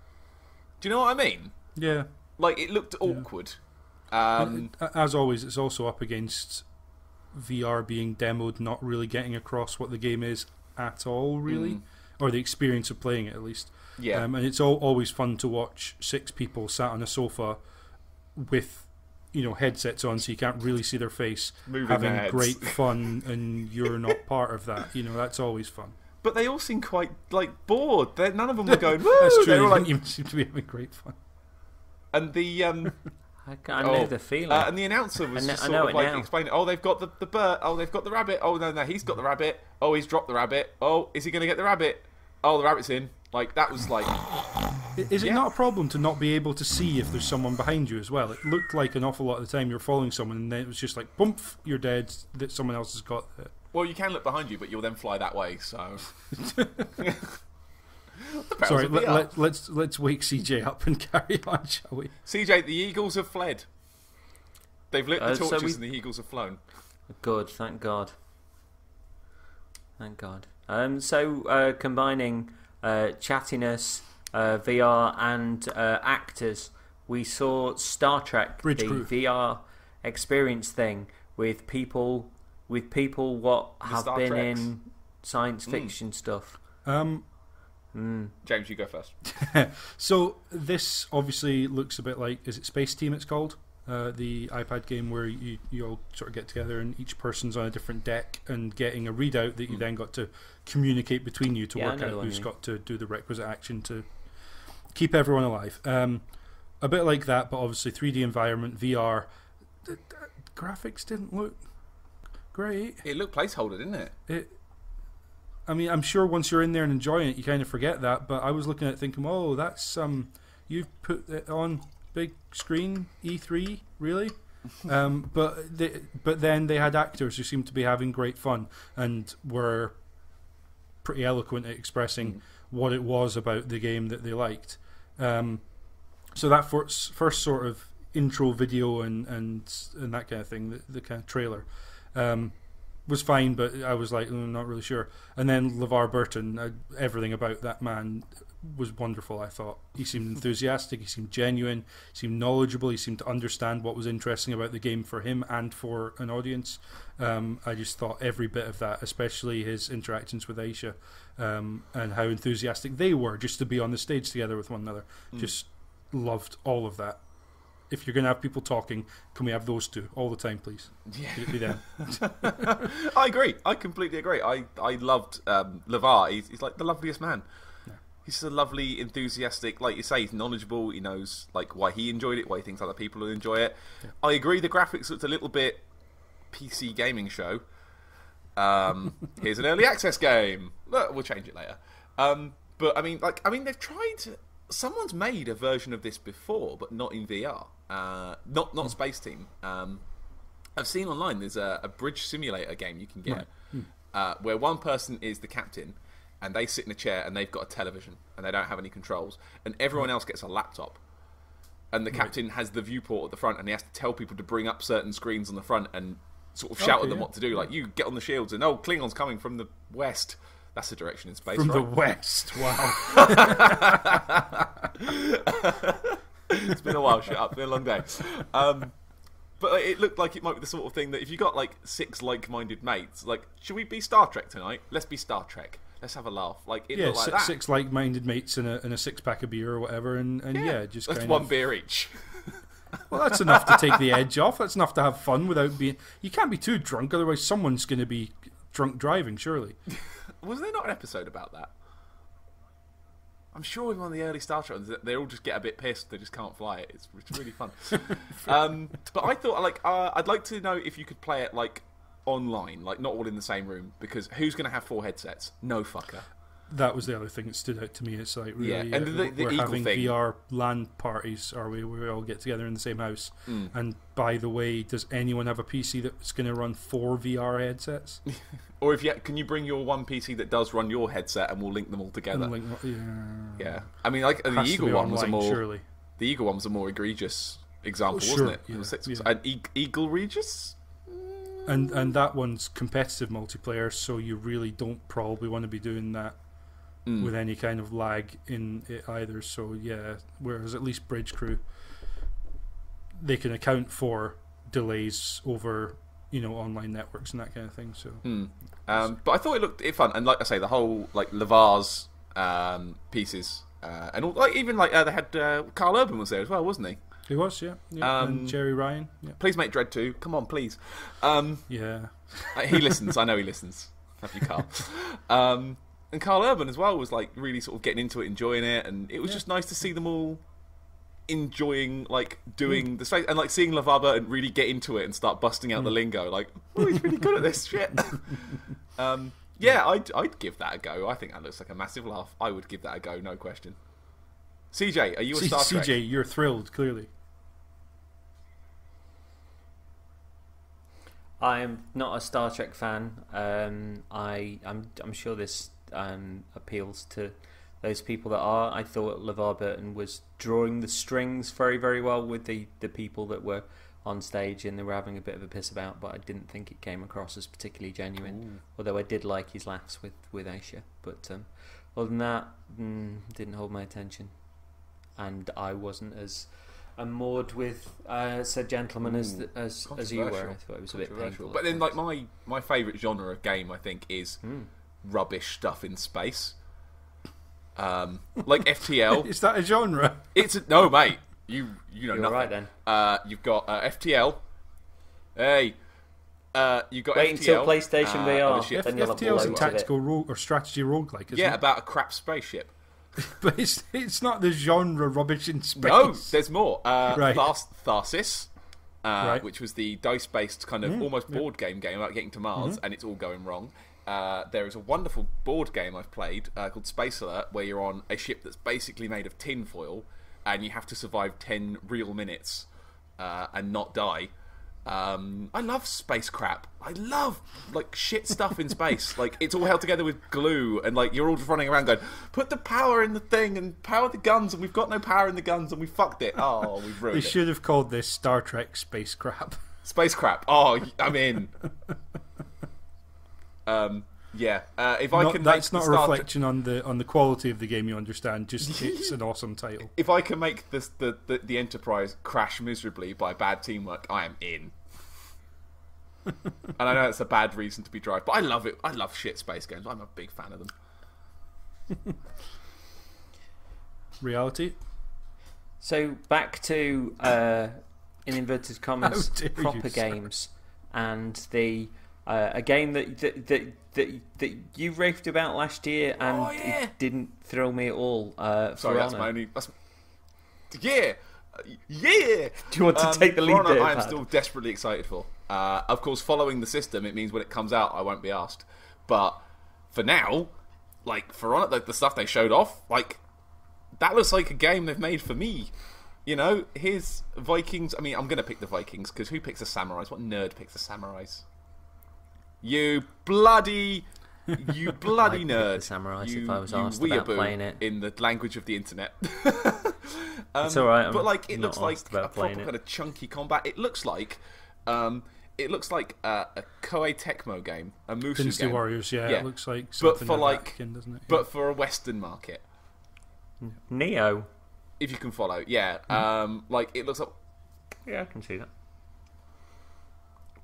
Do you know what I mean? Yeah. Like it looked awkward. Um, As always, it's also up against VR being demoed, not really getting across what the game is at all, really, or the experience of playing it at least. Yeah. Um, and it's all, always fun to watch six people sat on a sofa with, you know, headsets on, so you can't really see their face, Moving having heads. great fun, and you're not part of that. You know, that's always fun. but they all seem quite like bored. They're, none of them were going. Woo! That's true. They were They like, didn't seem to be having great fun. and the um, I, I know oh, the feeling. Uh, and the announcer was just I sort of like now. explaining, oh, they've got the, the bird, oh, they've got the rabbit, oh, no, no, he's got the rabbit, oh, he's dropped the rabbit, oh, is he going to get the rabbit? Oh, the rabbit's in. Like, that was like, Is it Yeah. not a problem to not be able to see if there's someone behind you as well? It looked like an awful lot of the time you're following someone, and then it was just like, bump, you're dead. That someone else has got it. well, you can look behind you, but you'll then fly that way, so. Sorry, let, VR. let, let's let's wake CJ up and carry on, shall we? CJ, the Eagles have fled. They've lit the Uh, so torches we- and the eagles have flown. Good, thank God. Thank God. Um, so uh, combining chattiness, uh, VR, and uh, actors, we saw Star Trek, Bridge the crew. VR experience thing with people, with people what have Star been Treks. in science Mm. fiction stuff. Um, Mm. James, you go first. so this obviously looks a bit like is it Space Team? It's called uh, the iPad game where you you all sort of get together and each person's on a different deck and getting a readout that you Mm. then got to communicate between you to Yeah, work out who's got to do the requisite action to keep everyone alive. Um, a bit like that, but obviously 3D environment, VR. The, the graphics didn't look great. It looked placeholder, didn't it? It. I mean, I'm sure once you're in there and enjoying it, you kind of forget that. But I was looking at it thinking, "Oh, that's um, you've put it on big screen E3, really?" um, but they, but then they had actors who seemed to be having great fun and were pretty eloquent at expressing what it was about the game that they liked. Um, so that first, first sort of intro video and and and that kind of thing, the, the kind of trailer. Um, was fine, but I was like, mm, not really sure. And then LeVar Burton, uh, everything about that man was wonderful. I thought he seemed enthusiastic, he seemed genuine, he seemed knowledgeable, he seemed to understand what was interesting about the game for him and for an audience. Um, I just thought every bit of that, especially his interactions with Aisha, um, and how enthusiastic they were just to be on the stage together with one another. Mm. Just loved all of that. If you're going to have people talking, can we have those two all the time, please? Yeah. Could it be them? I agree. I completely agree. I, I loved um, LeVar. He's, he's like the loveliest man. He's a lovely, enthusiastic, like you say, he's knowledgeable. He knows like why he enjoyed it, why he thinks other people will enjoy it. I agree. The graphics looked a little bit PC gaming show. Um, here's an early access game. Look, we'll change it later. Um, but I mean, like, I mean, they've tried. Someone's made a version of this before, but not in VR. Uh, not not Space Team. Um, I've seen online there's a, a bridge simulator game you can get uh, where one person is the captain and they sit in a chair and they've got a television and they don't have any controls and everyone else gets a laptop and the captain has the viewport at the front and he has to tell people to bring up certain screens on the front and sort of shout Okay, at them yeah. what to do like you get on the shields and oh Klingon's coming from the west that's the direction in space From the west. Wow. it's been a while. Shut up. It's been a long day. Um, but it looked like it might be the sort of thing that if you got like six like-minded mates, like, should we be Star Trek tonight? Let's be Star Trek. Let's have a laugh. Like it yeah, like six, six like-minded mates and a, and a six-pack of beer or whatever, and, and yeah, just That's one of. beer each. Well, that's enough to take the edge off. That's enough to have fun without being. You can't be too drunk, otherwise someone's going to be drunk driving. Surely. Was there not an episode about that? I'm sure in one of the early Star Trek, ones, they all just get a bit pissed. They just can't fly it. It's, it's really fun. um, but I thought, like, uh, I'd like to know if you could play it like online, like not all in the same room, because who's going to have four headsets? No fucker. That was the other thing that stood out to me. It's like really, Yeah, and uh, the- the we're Eagle having thing. VR LAN parties, are we? We all get together in the same house. Mm. And by the way, does anyone have a PC that's going to run four VR headsets? Or if you can you bring your one PC that does run your headset and we'll link them all together. Like, yeah, yeah, I mean, like the Eagle one was a more surely. the Eagle one was a more egregious example, Oh, wasn't it? yeah, It was six- yeah. An e- Eagle Regis. And and that one's competitive multiplayer, so you really don't probably want to be doing that Mm. with any kind of lag in it either. So yeah, whereas at least Bridge Crew, they can account for delays over you know online networks and that kind of thing. So Hmm. Um, but I thought it looked it fun, and like I say, the whole like Lavar's um, pieces, uh, and all, like even like uh, they had uh, Karl Urban was there as well, wasn't he? He was, yeah, yeah. Um, and Jeri Ryan, yeah, Please make Dredd two. Come on, please. Um, yeah. Uh, he listens. I know he listens. Have you, Carl. Um, and Karl Urban as well was like really sort of getting into it, enjoying it, and it was just nice to see them all enjoying like doing the space and like seeing LeVar and really get into it and start busting out the lingo. Like, oh, he's really good at this shit. um, yeah, I'd I'd give that a go. I think that looks like a massive laugh. I would give that a go, no question. CJ, are you a C- Star Trek? CJ, you're thrilled clearly. I'm not a Star Trek fan. Um, I I'm I'm sure this um, appeals to those people that are. I thought LeVar Burton was drawing the strings very very well with the the people that were on stage and they were having a bit of a piss about, but I didn't think it came across as particularly genuine. Although I did like his laughs with with Aisha, but um, other than that, mm, didn't hold my attention, and I wasn't as moored with uh, said gentleman as Ooh, as as you were. I thought it was a bit Controversial. painful. But then, like my my favourite genre of game, I think, is Hmm. rubbish stuff in space. Um, like FTL. Is that a genre? It's a, no, mate. You you know You're nothing. right then. Uh, you've got uh, FTL. Hey, uh, you've got Wait FTL, until PlayStation uh, VR. other shit. Then you'll FTL is a loads of it. tactical rogue or strategy roguelike, isn't Yeah, it? about a crap spaceship. But it's it's not the genre rubbish in space. No, there's more. Uh, Right. Thars- Tharsis, uh, Right. which was the dice-based kind of Mm, almost board game game about getting to Mars, Mm-hmm. and it's all going wrong. Uh, there is a wonderful board game I've played uh, called Space Alert, where you're on a ship that's basically made of tinfoil, and you have to survive ten real minutes uh, and not die. Um, I love space crap. I love like shit stuff in space. like it's all held together with glue, and like you're all just running around going, "Put the power in the thing and power the guns," and we've got no power in the guns, and we fucked it. Oh, we've ruined it. should have called this Star Trek space crap. Space crap. Oh, I'm in. um, yeah. Uh, if I Not- can, that's make not a Star Trek- reflection on the on the quality of the game. You understand? Just it's an awesome title. If I can make this the, the the Enterprise crash miserably by bad teamwork, I am in. and I know it's a bad reason to be dry, but I love it. I love shit space games. I'm a big fan of them. Reality. So back to uh, in inverted commas dare you, proper sir. games and the uh, a game that that, that that that you raved about last year and Oh, yeah. it didn't thrill me at all. Uh, Sorry, that's my only. That's, yeah, yeah. Do you want to Um, take the lead Honor, there, I am Pad? still desperately excited for. Uh, of course, following the system, it means when it comes out, I won't be asked. But for now, like For Honor, the, the stuff they showed off, like that looks like a game they've made for me. You know, here's Vikings. I mean, I'm gonna pick the Vikings because who picks the samurais? What nerd picks the samurais? You bloody, you bloody pick nerd! the samurais you, if I was you asked about playing it. in the language of the internet. Um, It's all right, I'm but like it looks like about a proper it. kind of chunky combat. It looks like, um, it looks like uh, a Koei Tecmo game, a Musou Dynasty game, Warriors. Yeah, Yeah. it looks like But for, of that like- akin, doesn't it? but for a Western market. Nioh. If you can follow, yeah. Hmm. Um, like it looks like Yeah, I can see that.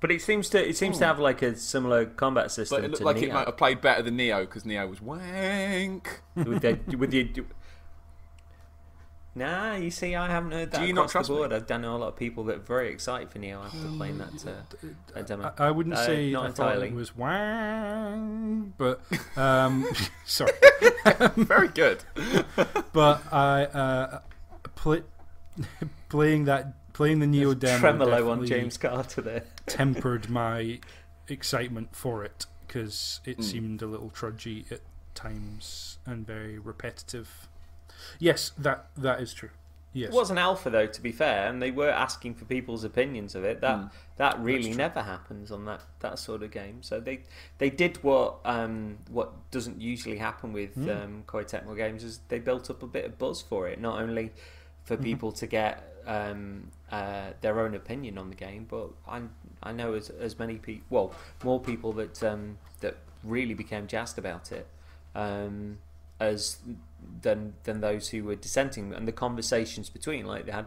But it seems to it seems to have like a similar combat system but it looked to like Nioh. it might have played better than Nioh because Nioh was wank. with the with the. Nah, you see, I haven't heard that Do you not across trust the me? board. I've done a lot of people that are very excited for Nioh after playing that, uh, that demo. I, I wouldn't Uh, say not I thought entirely. it was wang, but um, sorry, Very good. but I uh, play, playing that playing the Nioh demo Tremolo on definitely James Carter there. Tempered my excitement for it because it Mm. seemed a little trudgy at times and very repetitive. Yes, that that is true. Yes, It was an alpha though, to be fair, and they were asking for people's opinions of it. That Mm. that really never happens on that, that sort of game. So they they did what um, what doesn't usually happen with Mm. um, Koei Tecmo games is they built up a bit of buzz for it, not only for Mm-hmm. people to get um, uh, their own opinion on the game, but I I know as as many people, well, more people that um, that really became jazzed about it. Um, as than than those who were dissenting and the conversations between like they had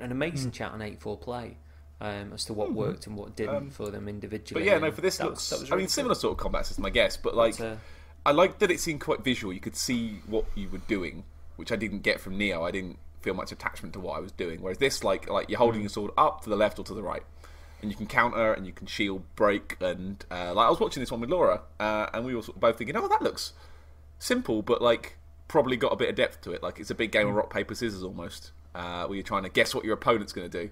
an amazing chat on 8-4 play um, as to what worked and what didn't Um, for them individually But yeah, no, for this that looks. was- was I mean, really similar sort of combat system, I guess. But like, But, uh, I liked that it seemed quite visual. You could see what you were doing, which I didn't get from Nioh. I didn't feel much attachment to what I was doing. Whereas this, like, like you're holding your sword up to the left or to the right, and you can counter and you can shield, break, and uh, like I was watching this one with Laura, uh, and we were sort of both thinking, oh, that looks simple, but like probably got a bit of depth to it. Like it's a big game of rock paper scissors almost, uh, where you're trying to guess what your opponent's going to do.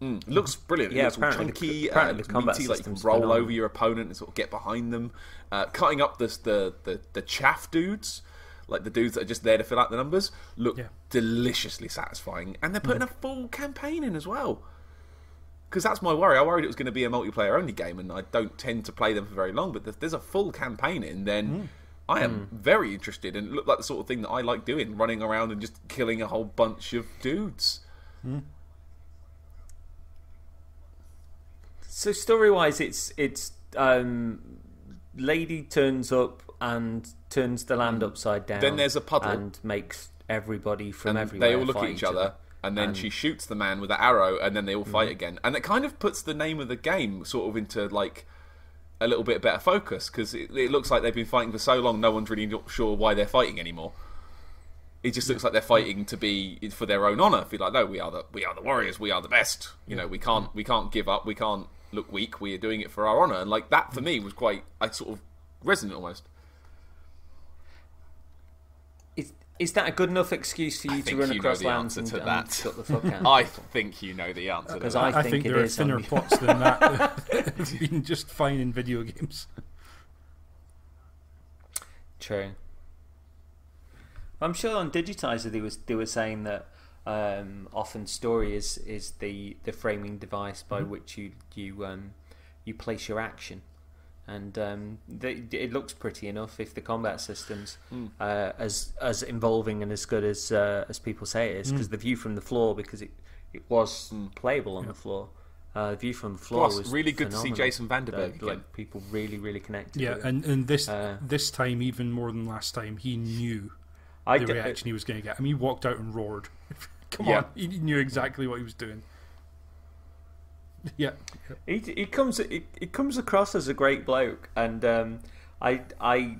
Mm, looks brilliant. Yeah, it looks all apparently the- chunky, uh, the combat meaty, like you can roll over your opponent and sort of get behind them, uh, cutting up this, the the the chaff dudes, like the dudes that are just there to fill out the numbers, look Yeah. deliciously satisfying, and they're putting a full campaign in as well. Because that's my worry. I worried it was going to be a multiplayer only game, and I don't tend to play them for very long. But if there's a full campaign in, then I am very interested, and it looked like the sort of thing that I like doing, running around and just killing a whole bunch of dudes. So story wise, it's it's um, lady turns up and turns the land upside down. Mm. Then there's a puddle. and makes everybody from and everywhere. they all look at fight each other, and then she shoots the man with the arrow, and then they all fight mm-hmm. again. And it kind of puts the name of the game sort of into like a little bit better focus because it, it looks like they've been fighting for so long, no one's really not sure why they're fighting anymore. It just looks like they're mm-hmm. fighting to be for their own honor. Feel like no, we are the we are the warriors, we are the best. You know, we mm-hmm. can't we can't give up, we can't look weak. We are doing it for our honor, and like that for me was quite I sort of resonant almost. Is, is that a good enough excuse for you to run you know across the lands answer and, to that. cut the fuck out? I think you know the answer Because. I I think think it there are thinner on- plots than that that have been just fine in video games. True. I'm sure on Digitiser they was they were saying that um, often story is is the, the framing device by Mm-hmm. which you you um, you place your action, and um, they, it looks pretty enough if the combat systems Hmm. uh, as as involving and as good as uh, as people say it is because Hmm. the view from the floor because it it was playable on the floor. Uh, the view from the floor Plus, was really good to see. Jason VandenBerghe Uh. Like people really really connected. Yeah, with and, and this Uh, this time even more than last time, he knew I the d- reaction he was going to get. I mean, he walked out and roared. Come Yeah. on, he knew exactly what he was doing. Yeah, He he comes he, he comes across as a great bloke, and um, I I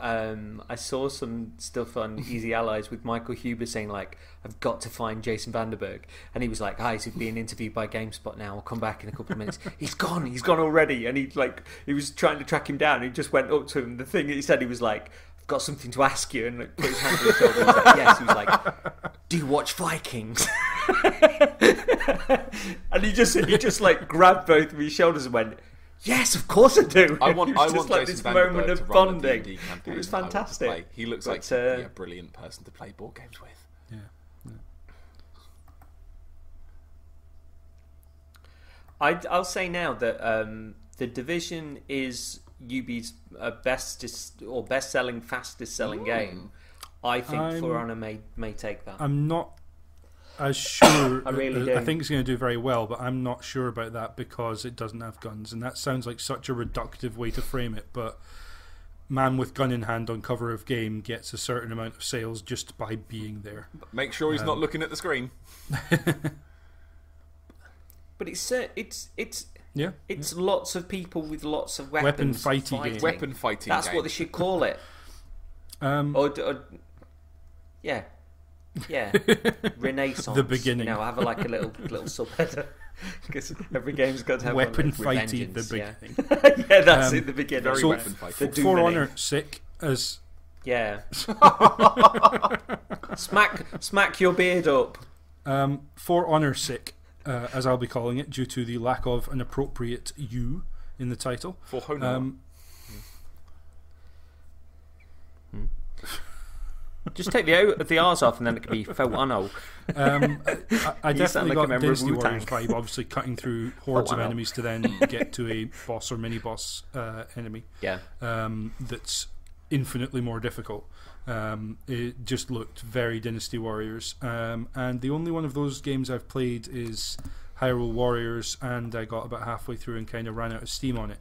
um, I saw some stuff on Easy Allies with Michael Huber saying like I've got to find Jason VandenBerghe, and he was like, "Hi, he's being interviewed by GameSpot now. I'll come back in a couple of minutes." he's gone, he's gone already, and he like he was trying to track him down. He just went up to him. The thing he said, he was like. "I've Got something to ask you, and like, put his hand on his shoulder. He was like, "Yes." He was like, "Do you watch Vikings?" and he just he just like grabbed both of his shoulders and went, "Yes, of course I do." I want, It was I just want like Jason this VandenBerghe moment of bonding. D&D campaign It was that I want to fantastic. play. He looks But, like uh, he'd a brilliant person to play board games with. yeah. I, I'll say now that um, the division is UB's uh, bestest or best selling, fastest selling game. I think I'm- For Honor may may take that. I'm not as sure. I really I do. think it's going to do very well, but I'm not sure about that because it doesn't have guns, and that sounds like such a reductive way to frame it. But man with gun in hand on cover of game gets a certain amount of sales just by being there. Make sure he's Um, not looking at the screen. but it's uh, it's it's Yeah, it's lots of people with lots of weapons fighty fighting. game. Weapon fighting. That's game. what they should call it. um, Or, or yeah, yeah, Renaissance. The beginning. You know, have a, like a little little subheader because every game's got to have Weapon one, like, fighty, the Revengeance, yeah. beginning. yeah, that's Um, in the beginning. very so weapon fighting. The For Honor sick as Yeah. smack smack your beard up. um, For Honor sick, uh, as I'll be calling it, due to the lack of an appropriate U in the title. For Honor. Um, Just take the O, the R's off, and then it can be faux. Um, I, I definitely like a got member of Dynasty Warriors Wu-Tang. vibe, obviously cutting through hordes of enemies to then get to a boss or mini boss uh, enemy Yeah. um, that's infinitely more difficult. Um, it just looked very Dynasty Warriors, um, and the only one of those games I've played is Hyrule Warriors, and I got about halfway through and kind of ran out of steam on it.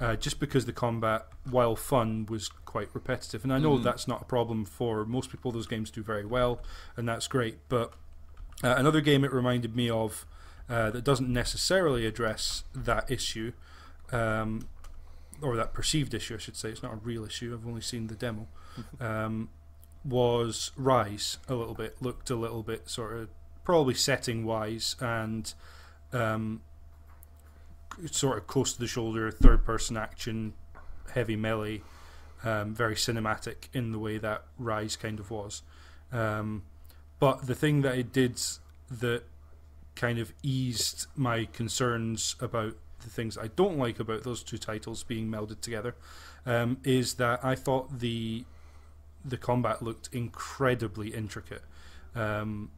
Uh, just because the combat, while fun, was quite repetitive. And I know that's not a problem for most people. Those games do very well, and that's great. But uh, another game it reminded me of uh, that doesn't necessarily address that issue, um, or that perceived issue, I should say. It's not a real issue. I've only seen the demo. Um, was Ryse a little bit? Looked a little bit sort of probably setting wise and um, sort of close to the shoulder, third person action, heavy melee, um, very cinematic in the way that Ryse kind of was. Um, but the thing that it did that kind of eased my concerns about the things I don't like about those two titles being melded together um, is that I thought the the combat looked incredibly intricate um,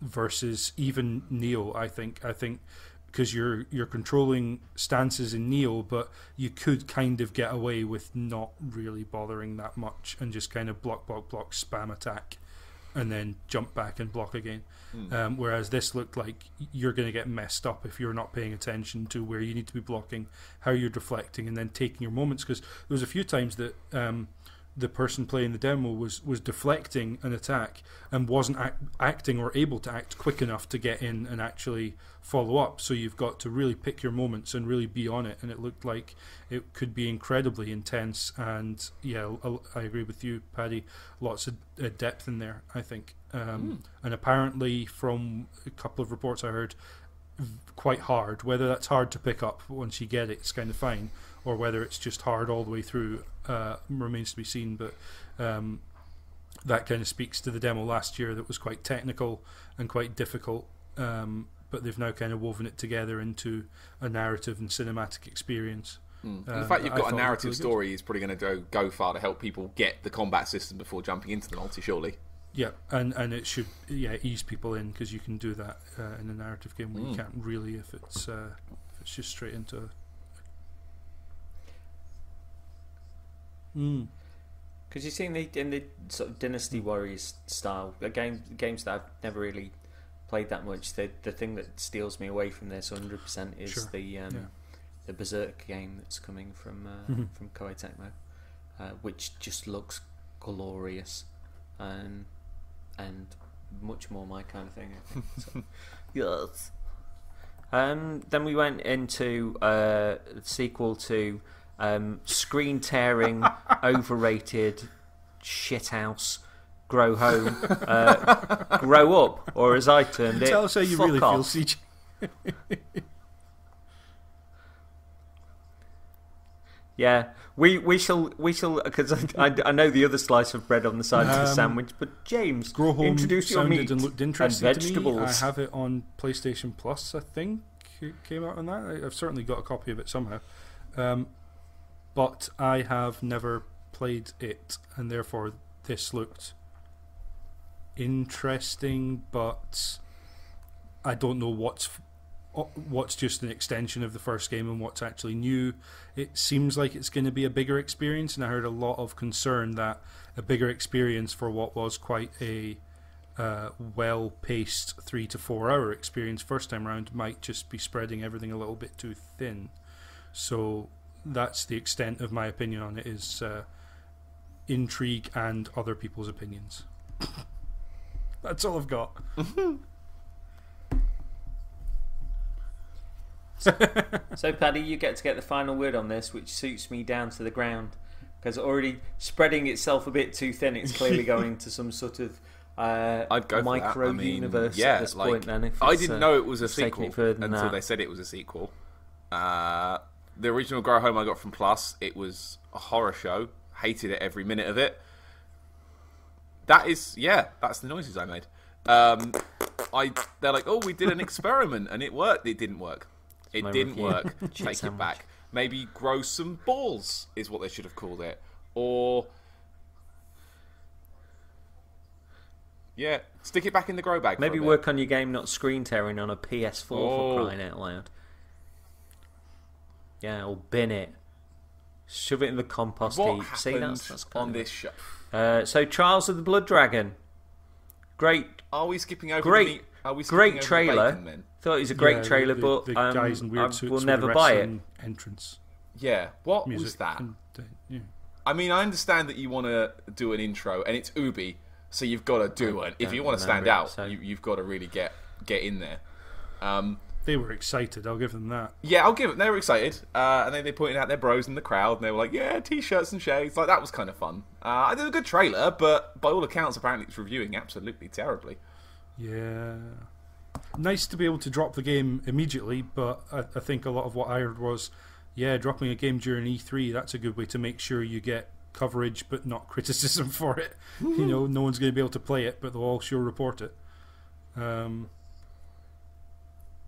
versus even Nioh. I think I think because you're you're controlling stances in Nioh, but you could kind of get away with not really bothering that much and just kind of block block block spam attack and then jump back and block again. Hmm. Um, whereas this looked like you're going to get messed up if you're not paying attention to where you need to be blocking, how you're deflecting, and then taking your moments. Because there was a few times that um, the person playing the demo was was deflecting an attack and wasn't act, acting or able to act quick enough to get in and actually follow up. So you've got to really pick your moments and really be on it. And it looked like it could be incredibly intense. And yeah, I agree with you, Paddy. Lots of uh, depth in there. I think. Um, mm. And apparently, from a couple of reports I heard, quite hard. Whether that's hard to pick up once you get it, it's kind of fine, or whether it's just hard all the way through uh, remains to be seen. But um, that kind of speaks to the demo last year that was quite technical and quite difficult. Um, but they've now kind of woven it together into a narrative and cinematic experience. Mm. the fact you've got a narrative really story good. is probably going to go, go far to help people get the combat system before jumping into the multi, surely. Yeah, and, and it should yeah ease people in because you can do that uh, in a narrative game where mm. you can't really if it's uh, if it's just straight into. Because you see in the in the sort of Dynasty Warriors style, the game games that I've never really played that much. The the thing that steals me away from this 100 percent is sure. the um, yeah. the Berserk game that's coming from uh, mm-hmm. from Koei Tecmo, uh, which just looks glorious, and and much more my kind of thing. So, yes. Um, then we went into uh, the sequel to um, screen tearing, overrated shithouse. Grow home, uh, grow up, or as I termed it, tell us how you really off. feel, CJ. Yeah, we we shall we shall because I, I, know the other slice of bread on the side um, of the um, sandwich. But James, Grow Home introduce your meat and looked interesting and vegetables. To me. I have it on PlayStation Plus. I think it came out on that. I've certainly got a copy of it somehow, um, but I have never played it, and therefore this looked interesting. But I don't know what's what's just an extension of the first game and what's actually new. It seems like it's going to be a bigger experience, and I heard a lot of concern that a bigger experience for what was quite a uh, well paced three to four hour experience first time around might just be spreading everything a little bit too thin. So that's the extent of my opinion on it is uh, intrigue and other people's opinions. that's all I've got. so, Paddy, you get to get the final word on this, which suits me down to the ground. Because already spreading itself a bit too thin, it's clearly going to some sort of uh, I'd go micro I mean, universe yeah, at this like, point. Then, I didn't uh, know it was a sequel until that. they said it was a sequel. Uh, the original Grow Home I got from Plus, it was a horror show. Hated it every minute of it. That is, yeah, that's the noises I made. Um, I they're like, oh, we did an experiment and it worked. It didn't work. It didn't review. work. Take sandwich. it back. Maybe grow some balls is what they should have called it, or yeah, stick it back in the grow bag. Maybe work on your game not screen tearing on a PS4 oh. for crying out loud. Yeah, or bin it. Shove it in the compost what heap. See, that's, that's on this show. Uh, so, Trials of the Blood Dragon. Great. Are we skipping over? Great. Are we skipping great trailer. Bacon, Thought it was a great yeah, trailer, the, but the um, guys in weird I suits will never buy it. Entrance. Yeah, what Music was that? And, uh, yeah. I mean, I understand that you want to do an intro, and it's Ubi, so you've got to do it. If you want to stand it, out, so. you, have got to really get get in there. Um, they were excited. I'll give them that. Yeah, I'll give them. They were excited, uh, and then they pointed out their bros in the crowd, and they were like, "Yeah, t-shirts and shades." Like that was kind of fun. Uh, I did a good trailer, but by all accounts, apparently it's reviewing absolutely terribly. Yeah nice to be able to drop the game immediately, but I, I, think a lot of what I heard was, yeah, dropping a game during E3, that's a good way to make sure you get coverage but not criticism for it. you know, no one's going to be able to play it, but they'll all sure report it. Um,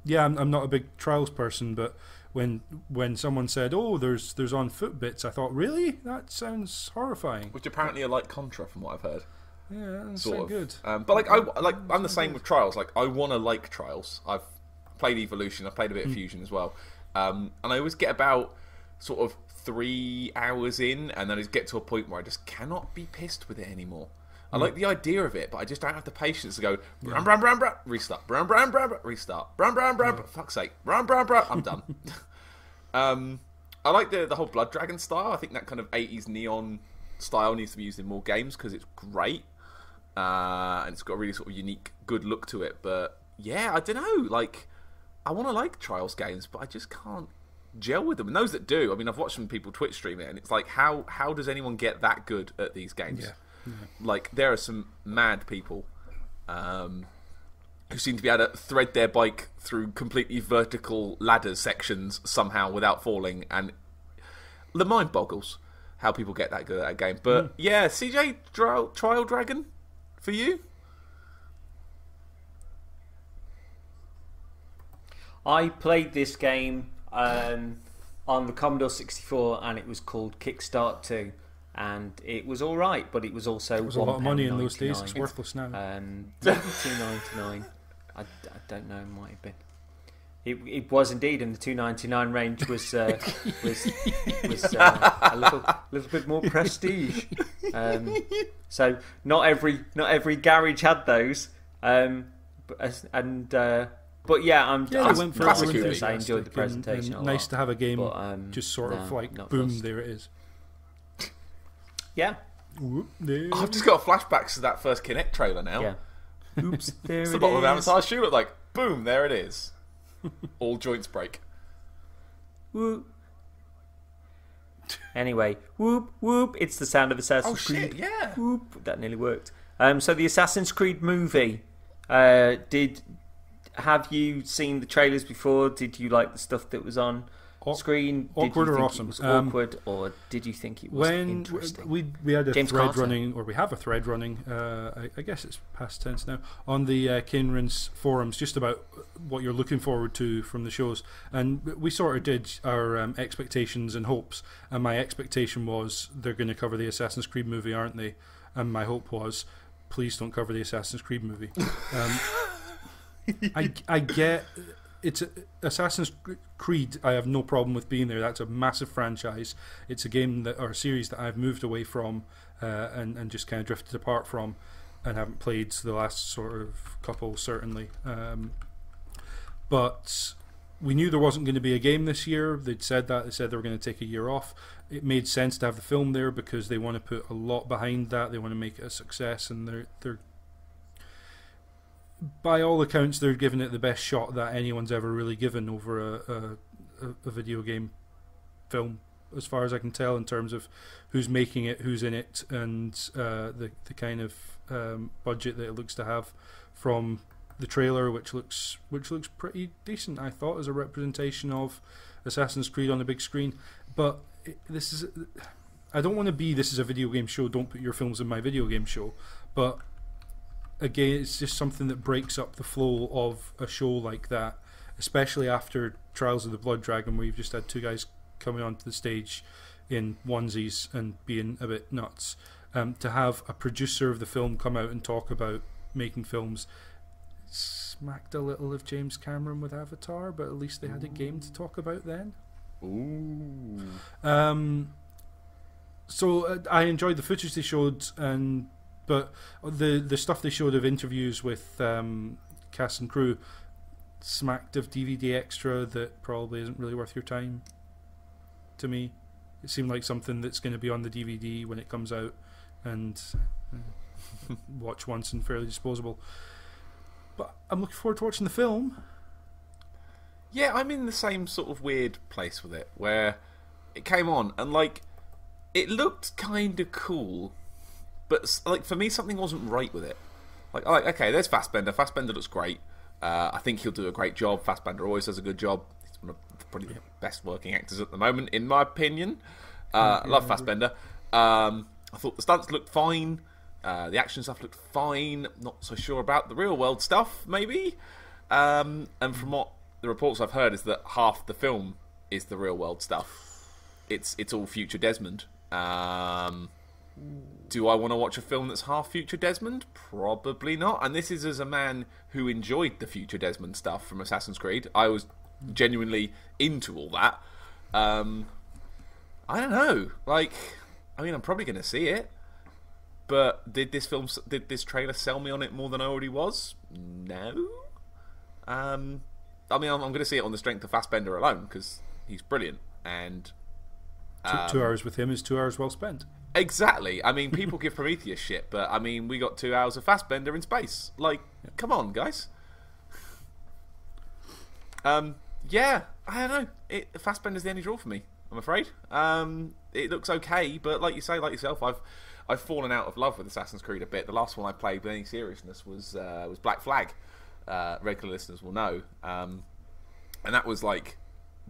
yeah, I'm, I'm not a big trials person, but when when someone said, "Oh, there's there's on foot bits," I thought, "Really? That sounds horrifying." Which apparently are like Contra, from what I've heard. Yeah, that's sort so of. good. Um, but like I like I'm the same with Trials. Like I want to like Trials. I've played Evolution. I've played a bit of hmm. Fusion as well. Um, and I always get about sort of three hours in, and then I get to a point where I just cannot be pissed with it anymore. I like the idea of it, but I just don't have the patience to go bram bram bram bram restart bram bram bram bram, restart bram bram bram. Fuck's sake, bram bram bram. I'm done. um, I like the the whole Blood Dragon style. I think that kind of 80s neon style needs to be used in more games because it's great uh, and it's got a really sort of unique, good look to it. But yeah, I don't know. Like, I want to like Trials games, but I just can't gel with them. And those that do, I mean, I've watched some people Twitch stream it, and it's like, how how does anyone get that good at these games? Yeah. Like, there are some mad people. Um, who seem to be able to thread their bike through completely vertical ladder sections somehow without falling, and the mind boggles how people get that good at a game. But mm. yeah, CJ Trial, Trial Dragon for you. I played this game um, on the Commodore 64 and it was called Kikstart 2 and it was all right, but it was also it was a lot of money in those days. It's worthless now. Um, two ninety nine. I, I don't know. Might have been. It, it was indeed, and the two ninety nine range was uh, was was uh, a little little bit more prestige. Um, so not every not every garage had those, um, but, and uh, but yeah, I'm, yeah, I'm went for I enjoyed the presentation. And, and nice to have a game, but, um, just sort no, of like boom, first. there it is. Yeah, Whoop, I've just got flashbacks to that first Kinect trailer now. Yeah. Oops, there it's it the bottom of Avatar shoe. Like boom, there it is. All joints break. Whoop. Anyway, whoop whoop. It's the sound of Assassin's oh, Creed. Shit, yeah. Whoop. That nearly worked. Um, so the Assassin's Creed movie. Uh, did have you seen the trailers before? Did you like the stuff that was on screen? Awkward or awesome? was um, awkward, or did you think it was when interesting? We we had a James thread Carter. running, or we have a thread running. Uh, I, I, guess it's past tense now on the uh, Cane & Rinse forums, just about what you're looking forward to from the shows, and we sort of did our um, expectations and hopes. And my expectation was they're going to cover the Assassin's Creed movie, aren't they? And my hope was, please don't cover the Assassin's Creed movie. Um, I I get it's a, Assassin's Creed. I have no problem with being there. That's a massive franchise. It's a game that or a series that I've moved away from uh, and and just kind of drifted apart from, and haven't played the last sort of couple certainly. Um, but we knew there wasn't going to be a game this year. They'd said that. They said they were going to take a year off. It made sense to have the film there because they want to put a lot behind that. They want to make it a success, and they're they're by all accounts, they're giving it the best shot that anyone's ever really given over a, a, a video game film, as far as I can tell, in terms of who's making it, who's in it, and uh, the the kind of um, budget that it looks to have from the trailer, which looks which looks pretty decent. I thought as a representation of Assassin's Creed on the big screen, but it, this is. I don't want to be this is a video game show. Don't put your films in my video game show, but again, it's just something that breaks up the flow of a show like that, especially after Trials of the Blood Dragon, where you've just had two guys coming onto the stage in onesies and being a bit nuts. Um, to have a producer of the film come out and talk about making films smacked a little of James Cameron with Avatar, but at least they had a game to talk about then. Ooh. Um, so uh, I enjoyed the footage they showed, and but the the stuff they showed of interviews with um, cast and crew smacked of DVD extra that probably isn't really worth your time. To me, it seemed like something that's going to be on the DVD when it comes out, and uh, watch once and fairly disposable. But I'm looking forward to watching the film. Yeah, I'm in the same sort of weird place with it where it came on and like it looked kind of cool but like for me, something wasn't right with it. Like, like okay, there's Fassbender. Fassbender looks great. Uh, I think he'll do a great job. Fassbender always does a good job. He's one of probably the best working actors at the moment, in my opinion. Uh, love Fassbender. Um, I thought the stunts looked fine. Uh, the action stuff looked fine. Not so sure about the real world stuff, maybe. Um, and from what the reports I've heard is that half the film is the real world stuff. It's it's all future Desmond. Um, do I want to watch a film that's half future Desmond? Probably not. And this is as a man who enjoyed the future Desmond stuff from Assassin's Creed. I was genuinely into all that. Um, I don't know. Like, I mean, I'm probably going to see it, But did this film, did this trailer sell me on it more than I already was? No. Um, I mean, I'm, I'm going to see it on the strength of Fassbender alone because he's brilliant and Two, two hours with him is two hours well spent. Exactly. I mean, people give Prometheus shit, but I mean, we got two hours of Fassbender in space. Like, come on, guys. Um, yeah, I don't know. It Fassbender's the only draw for me. I'm afraid. Um, it looks okay, but like you say, like yourself, I've I've fallen out of love with Assassin's Creed a bit. The last one I played with any seriousness was uh, was Black Flag. Uh, regular listeners will know, um, and that was like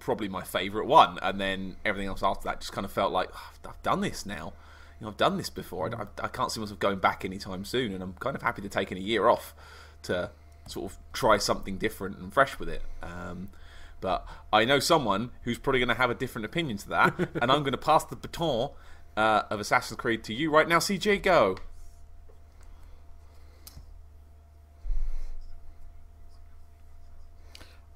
probably my favourite one. And then everything else after that just kind of felt like oh, I've done this now. You know, I've done this before. I, I can't see myself going back anytime soon, and I'm kind of happy to take a year off to sort of try something different and fresh with it. Um, but I know someone who's probably going to have a different opinion to that, and I'm going to pass the baton uh, of Assassin's Creed to you right now. CJ, go.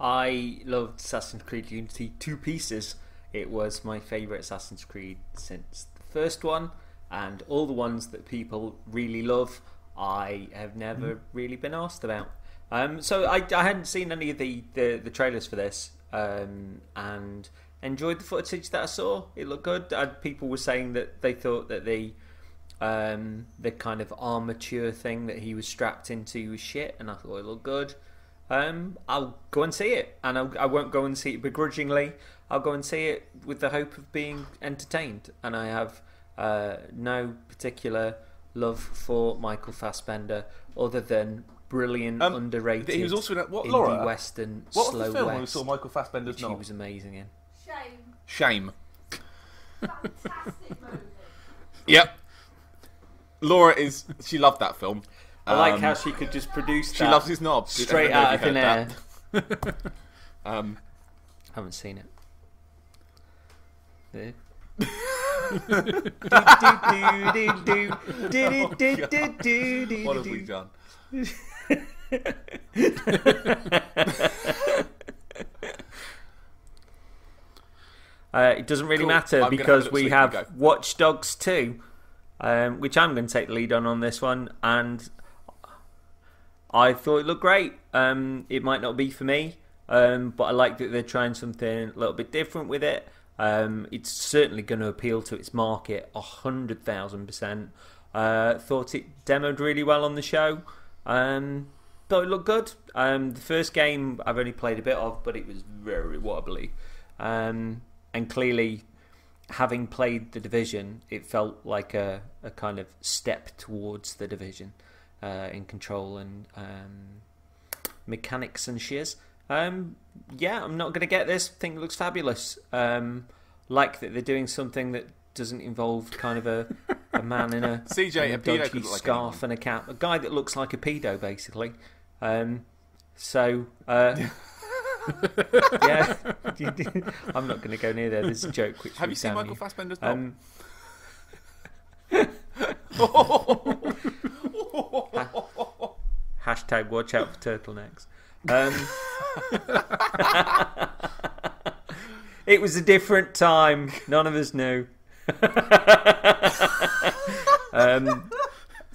I loved Assassin's Creed Unity two pieces. It was my favourite Assassin's Creed since the first one, and all the ones that people really love, I have never really been asked about. Um, so I, I hadn't seen any of the, the, the trailers for this, um, and enjoyed the footage that I saw. It looked good. Uh, people were saying that they thought that the um, the kind of armature thing that he was strapped into was shit, and I thought it looked good. Um, I'll go and see it, and I'll, I won't go and see it begrudgingly. I'll go and see it with the hope of being entertained, and I have uh, no particular love for Michael Fassbender other than brilliant, Um, underrated. he was also in a- what, indie Laura? western What was the film where we saw Michael Fassbender's which he was amazing in. Shame. Shame. Fantastic movie. Yep. Laura is. She loved that film. I like Um, how she could just produce she loves his knob. straight out of don't thin air. if you heard that. Um, Haven't seen it. what have we done? Uh, it doesn't really Cool. matter I'm gonna have a because little we sleep have go. Watch Dogs 2, um, which I'm going to take the lead on on this one, and I thought it looked great. Um, it might not be for me, um, but I like that they're trying something a little bit different with it. Um, it's certainly going to appeal to its market a hundred thousand percent. Uh, thought it demoed really well on the show. Um, thought it looked good. Um, the first game I've only played a bit of, but it was very wobbly. Um, and clearly, having played the division, it felt like a, a kind of step towards the division uh, in control and um, mechanics and shiz. Um, yeah, I'm not going to get this. Think it looks fabulous. Um, like that they're doing something that doesn't involve kind of a, a man in a, CJ, in a a pedo dodgy like scarf and a cap, a guy that looks like a pedo, basically. Um, so. Uh, yeah, I'm not going to go near there. There's a joke. Which Have you seen Michael Fassbender's? Um, hashtag watch out for turtlenecks. Um, it was a different time. None of us knew. um,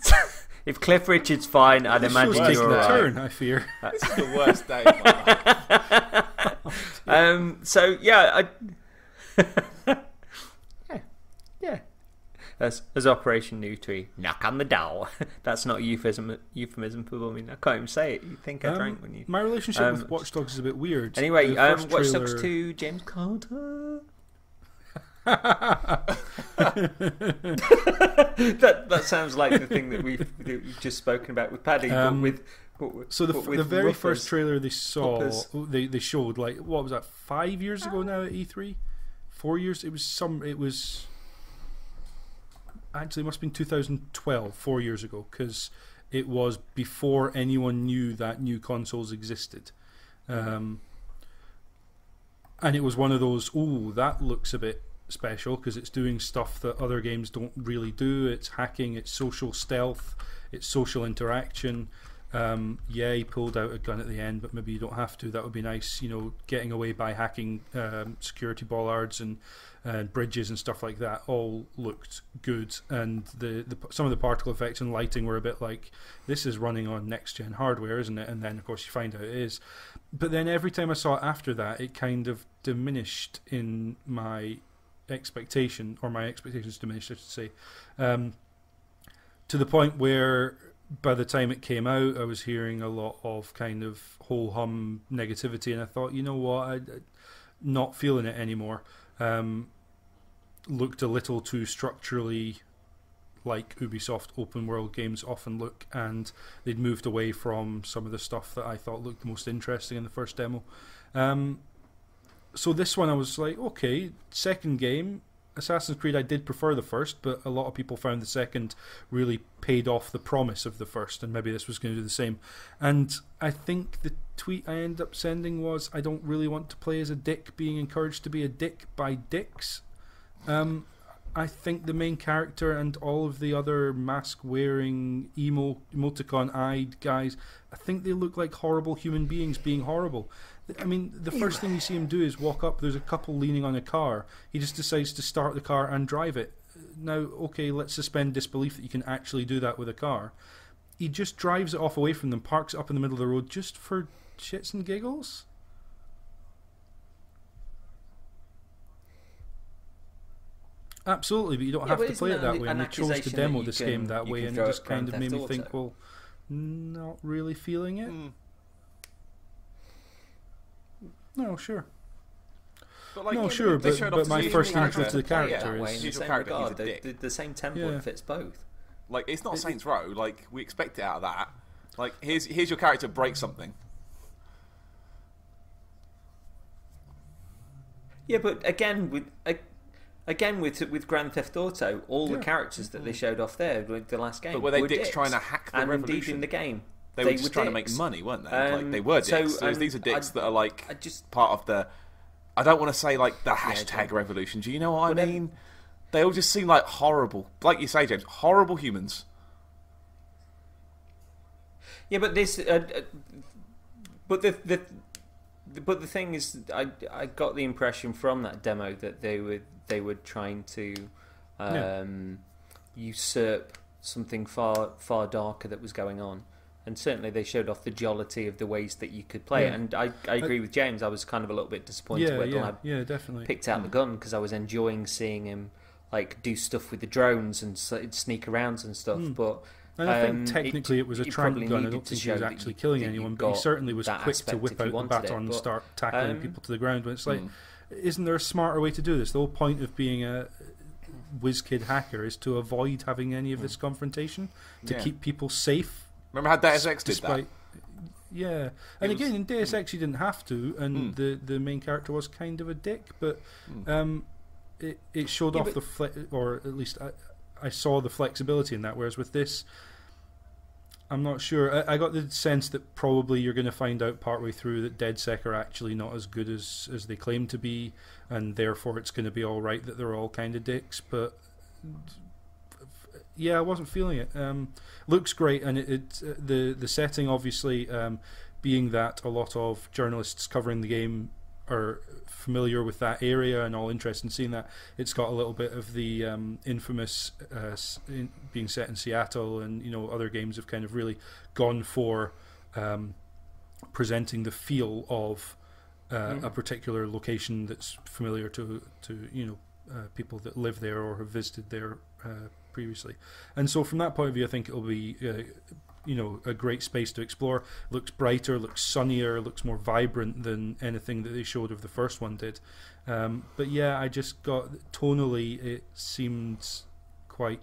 if Cliff Richard's fine, I'd This imagine taking you're a alright. turn, I fear. this is the worst day. of my life. Um, so yeah, I, yeah, yeah. As, as Operation Yewtree, knock on the door. That's not a euphemism, euphemism for women. I can't even say it. You think I Um, drank when you. My relationship Um, with Watch Dogs is a bit weird. Anyway, um, Watch Dogs 2, James Carter. that that sounds like the thing that we've, that we've just spoken about with Paddy, Um, but with, So the, the very ruffers. first trailer they saw, they they showed like what was that five years ago now at E3, four years. It was some. It was actually it must have been 2012, four years ago, because it was before anyone knew that new consoles existed. Um, and it was one of those. Oh, that looks a bit special because it's doing stuff that other games don't really do. It's hacking. It's social stealth. It's social interaction. Um, yeah, he pulled out a gun at the end, but maybe you don't have to. That would be nice, you know, getting away by hacking um, security bollards and bridges and stuff like that all looked good. And the, the some of the particle effects and lighting were a bit like this is running on next gen hardware, isn't it? And then of course you find out it is. But then every time I saw it after that, it kind of diminished in my expectation, or my expectations diminished, I should say, um, to the point where by the time it came out, I was hearing a lot of kind of whole hum negativity, and I thought, you know what, I, I not feeling it anymore. Um, looked a little too structurally like Ubisoft open world games often look, and they'd moved away from some of the stuff that I thought looked most interesting in the first demo. Um, so this one, I was like, okay, second game, Assassin's Creed, I did prefer the first, but a lot of people found the second really paid off the promise of the first, and maybe this was going to do the same. And I think the tweet I ended up sending was, I don't really want to play as a dick being encouraged to be a dick by dicks. Um, I think the main character and all of the other mask wearing, emo, emoticon eyed guys, I think they look like horrible human beings being horrible. I mean, the first thing you see him do is walk up, there's a couple leaning on a car. He just decides to start the car and drive it. Now, okay, let's suspend disbelief that you can actually do that with a car. He just drives it off away from them, parks it up in the middle of the road just for shits and giggles. Absolutely, but you don't Yeah, have to play it that that an way. And they chose to demo this can- game that way, and it just kind of made me think, well, not really feeling it. Mm. No, sure. But like, No, yeah, sure, but- showed but off my the first character. intro to the character that is- way in the same character, he's regard. a The, dick. the, the same template Yeah. fits both. Like it's not It- Saints Row. Like we expect it out of that. Like here's here's your character break something. Yeah, but again with a- again with with Grand Theft Auto, all Yeah. the characters that they mm-hmm. showed off there with the last game, But were they dicks trying to hack the and indeed in the game, They, were just trying to make money, weren't they? Um, like they were dicks. so, um, these are dicks I- that are like I just part of the. I don't want to say like the hashtag John. revolution. Do you know what I mean? They all just seem like horrible, like you say, James, horrible humans. yeah, but this, uh, uh, but the the. But the thing is, I, I got the impression from that demo that they were they were trying to um, usurp something far far darker that was going on, and certainly they showed off the jollity of the ways that you could play it. And I, I agree with James. I was kind of a little bit disappointed Yeah, when yeah, I yeah, definitely. picked out the gun because I was enjoying seeing him like do stuff with the drones and sneak around and stuff. Mm. But And I Um, think technically it, was a probably gun. I don't to think he was actually you- killing anyone, but he certainly was quick to whip out the baton and start tackling um, people to the ground. When it's like, Mm. isn't there a smarter way to do this? The whole point of being a whiz kid hacker is to avoid having any of this confrontation, to Mm. Yeah. keep people safe. Remember how Deus Ex did that? Yeah, and It was- again in Deus Ex you didn't have to, and Mm. the the main character was kind of a dick, but Mm. um, it it showed Yeah, off the fle- or at least I, I saw the flexibility in that. Whereas with this, I'm not sure. I, I got the sense that probably you're going to find out partway through that DedSec are actually not as good as as they claim to be, and therefore it's going to be all right that they're all kind of dicks. But yeah, I wasn't feeling it. Um, looks great, and it, it uh, the the setting obviously um, being that a lot of journalists covering the game are familiar with that area and all interested in seeing that. It's got a little bit of the um, infamous uh, in, being set in Seattle, and you know other games have kind of really gone for um, presenting the feel of uh, Mhm. a particular location that's familiar to to you know uh, people that live there or have visited there uh, previously. And so from that point of view, I think it'll be. Uh, you know, a great space to explore. Looks brighter, looks sunnier, looks more vibrant than anything that they showed of the first one did. Um, but yeah, I just got tonally, it seemed quite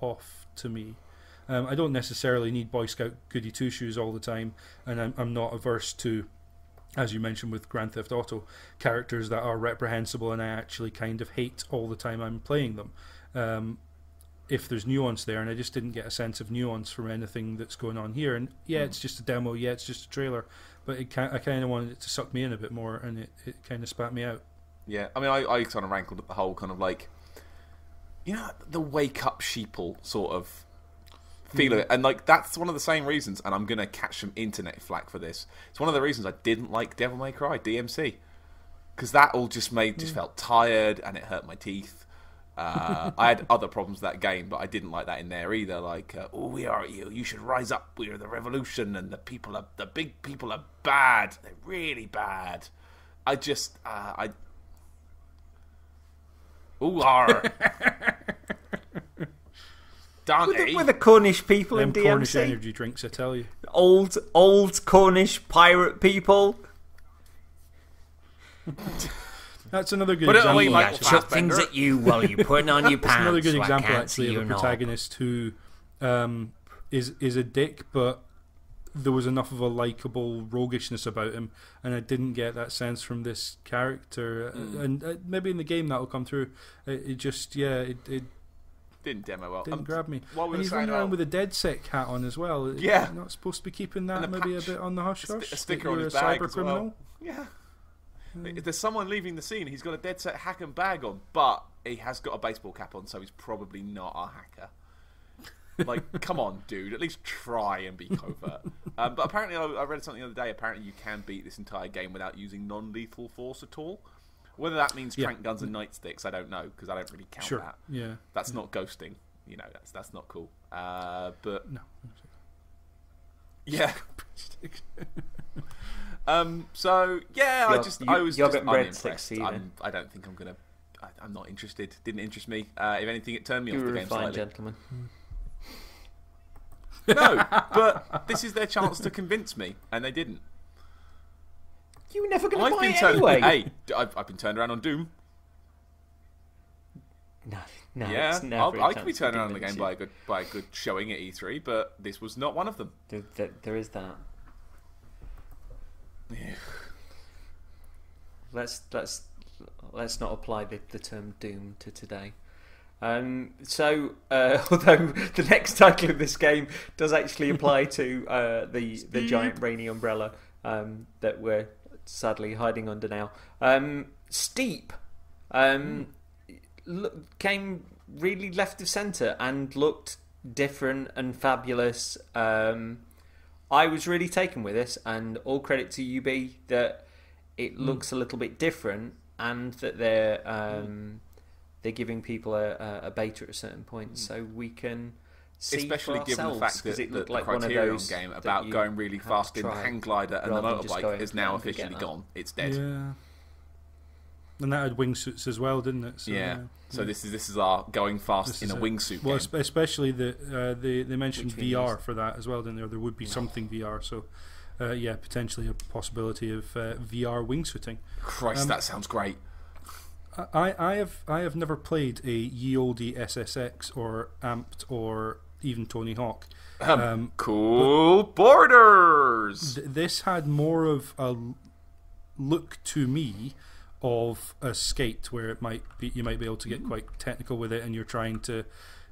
off to me. Um, I don't necessarily need Boy Scout goody two shoes all the time, and I'm, I'm not averse to, as you mentioned with Grand Theft Auto, characters that are reprehensible and I actually kind of hate all the time I'm playing them. Um, if there's nuance there, and I just didn't get a sense of nuance from anything that's going on here. And yeah, hmm. it's just a demo, yeah, it's just a trailer, but it I kind of wanted it to suck me in a bit more, and it, it kind of spat me out. Yeah, I mean, I, I kind of rankled at the whole kind of like, you know, the wake up sheeple sort of feel of hmm. it, and like that's one of the same reasons. And I'm gonna catch some internet flack for this. It's one of the reasons I didn't like Devil May Cry DMC because that all just made just hmm. felt tired and it hurt my teeth. Uh, I had other problems with that game, but I didn't like that in there either. Like, uh, oh, we are you. You should rise up. We are the revolution, and the people are the big people are bad. They're really bad. I just, uh, I. Ooh, are. Dante. With the, with the Cornish people Them in Cornish DMC, energy drinks, I tell you. old old Cornish pirate people. That's another good Put it example. away, Yeah, Michael chuck Fassbender. things at you while you're putting on your That's pants. another good so example, can't actually, of a your knob. protagonist who um, is is a dick, but there was enough of a likable roguishness about him, and I didn't get that sense from this character. Uh, Mm. And uh, maybe in the game that'll come through. It, it just, yeah, it, it Didn't demo well. didn't Um, grab me. While we and he's saying, running around with a DedSec hat on as well. Yeah. You're not supposed to be keeping that a maybe patch. a bit on the hush a, sti- hush. a sticker on you're his a bag cyber as well. criminal. Yeah. There's someone leaving the scene. He's got a DedSec hack and bag on, but he has got a baseball cap on, so he's probably not a hacker. Like, come on, dude. At least try and be covert. um, but apparently, I, I read something the other day. Apparently, you can beat this entire game without using non-lethal force at all. Whether that means Yeah. trank guns and nightsticks, I don't know because I don't really count Sure. that. Yeah. That's not ghosting. You know, that's that's not cool. Uh, but No. yeah. um. So yeah, I just yo- I was just unimpressed. sticks to you then. I'm, I don't think I'm gonna. I, I'm not interested. Didn't interest me. Uh, if anything, it turned me You off the game fine slightly. gentleman. No, but this is their chance to convince me, and they didn't. You were never going to I've buy been it turned. anyway. Hey, I've, I've been turned around on Doom. No, no, yeah, it's never I'll, a I can be turned around on the game you. by a good by a good showing at E3, but this was not one of them. There, there, there is that. Let's let's let's not apply the, the term doom to today. Um, so, uh, although the next title of this game does actually apply to uh, the the giant rainy umbrella um, that we're sadly hiding under now, um, Steep. Um, look, came really left of centre and looked different and fabulous. Um, I was really taken with this, and all credit to UB that it mm. looks a little bit different, and that they're mm. um, they're giving people a, a, a beta at a certain point, mm. so we can see Especially for given the fact that it the, looked the like one of those game about going really fast in the hang glider and the rather than just motorbike is now officially gone. It's dead. Yeah. And that had wingsuits as well, didn't it? So, Yeah. So this is this is our going fast This in a wingsuit Well, game. especially the uh, they they mentioned Which VR for that as well, didn't there? There would be something VR, so uh, yeah, potentially a possibility of uh, VR wingsuiting. Christ, um, that sounds great. I, I have I have never played a ye olde SSX or Amped or even Tony Hawk. Um, Um, Cool Boarders. th- this had more of a look to me of a skate where it might be you might be able to get quite technical with it and you're trying to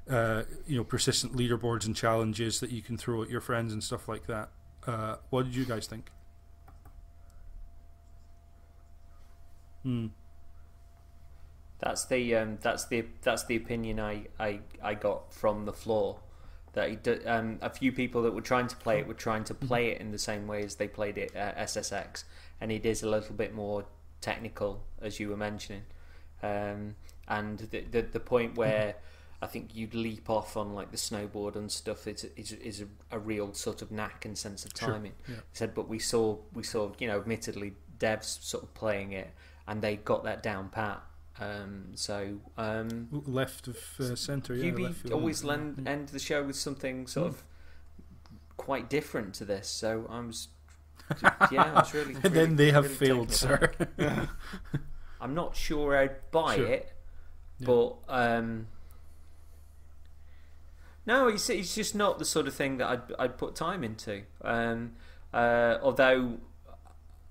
uh, you know persistent leaderboards and challenges that you can throw at your friends and stuff like that uh, what did you guys think hmm. That's the um, that's the that's the opinion I, I, I got from the floor. That he do, um, a few people that were trying to play it were trying to play it in the same way as they played it at SSX, and it is a little bit more technical, as you were mentioning. Um, and the, the the point where I think you'd leap off on like the snowboard and stuff is is, is a, a real sort of knack and sense of Sure, timing. yeah. Said, but we saw we saw you know admittedly devs sort of playing it, and they got that down pat. Um, so um, left of uh, center yeah, UB always lend, end the show with something sort Mm. of quite different to this. So I was, yeah, I was really. really- then they have really failed sir. I'm not sure I'd buy Sure. it, Yeah. but um, no, it's it's just not the sort of thing that I'd I'd put time into. Um, uh, although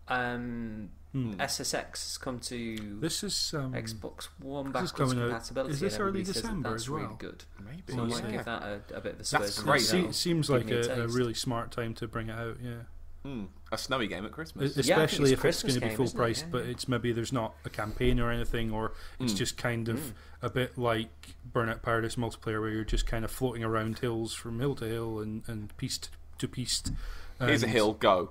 um, Hmm. SSX has come to this is um, Xbox One backwards out- compatibility. is this early that December that's as really good. Maybe. So I might give that a, a bit of a That's great. se- seems like a, a really smart time to bring it out yeah Mm. A snowy game at Christmas. Es- Yeah, Especially it's if it's going to be full isn't it? price, Yeah, but it's maybe there's not a campaign or anything, or it's Mm. just kind of a bit like Burnout Paradise multiplayer, where you're just kind of floating around hills from hill to hill and, and piece to, to piece. Here's a hill, go.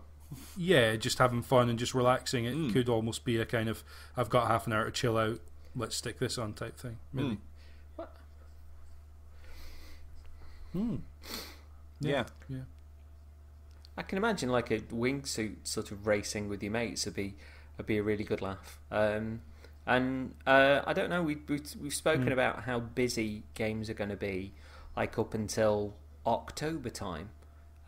Yeah, just having fun and just relaxing. It Mm. could almost be a kind of I've got half an hour to chill out. Let's stick this on type thing. Maybe. Mm. Hmm. Yeah. Yeah. I can imagine like a wingsuit sort of racing with your mates would be would be a really good laugh. Um, and uh, I don't know. We, we we've spoken Mm. about how busy games are going to be, like up until October time.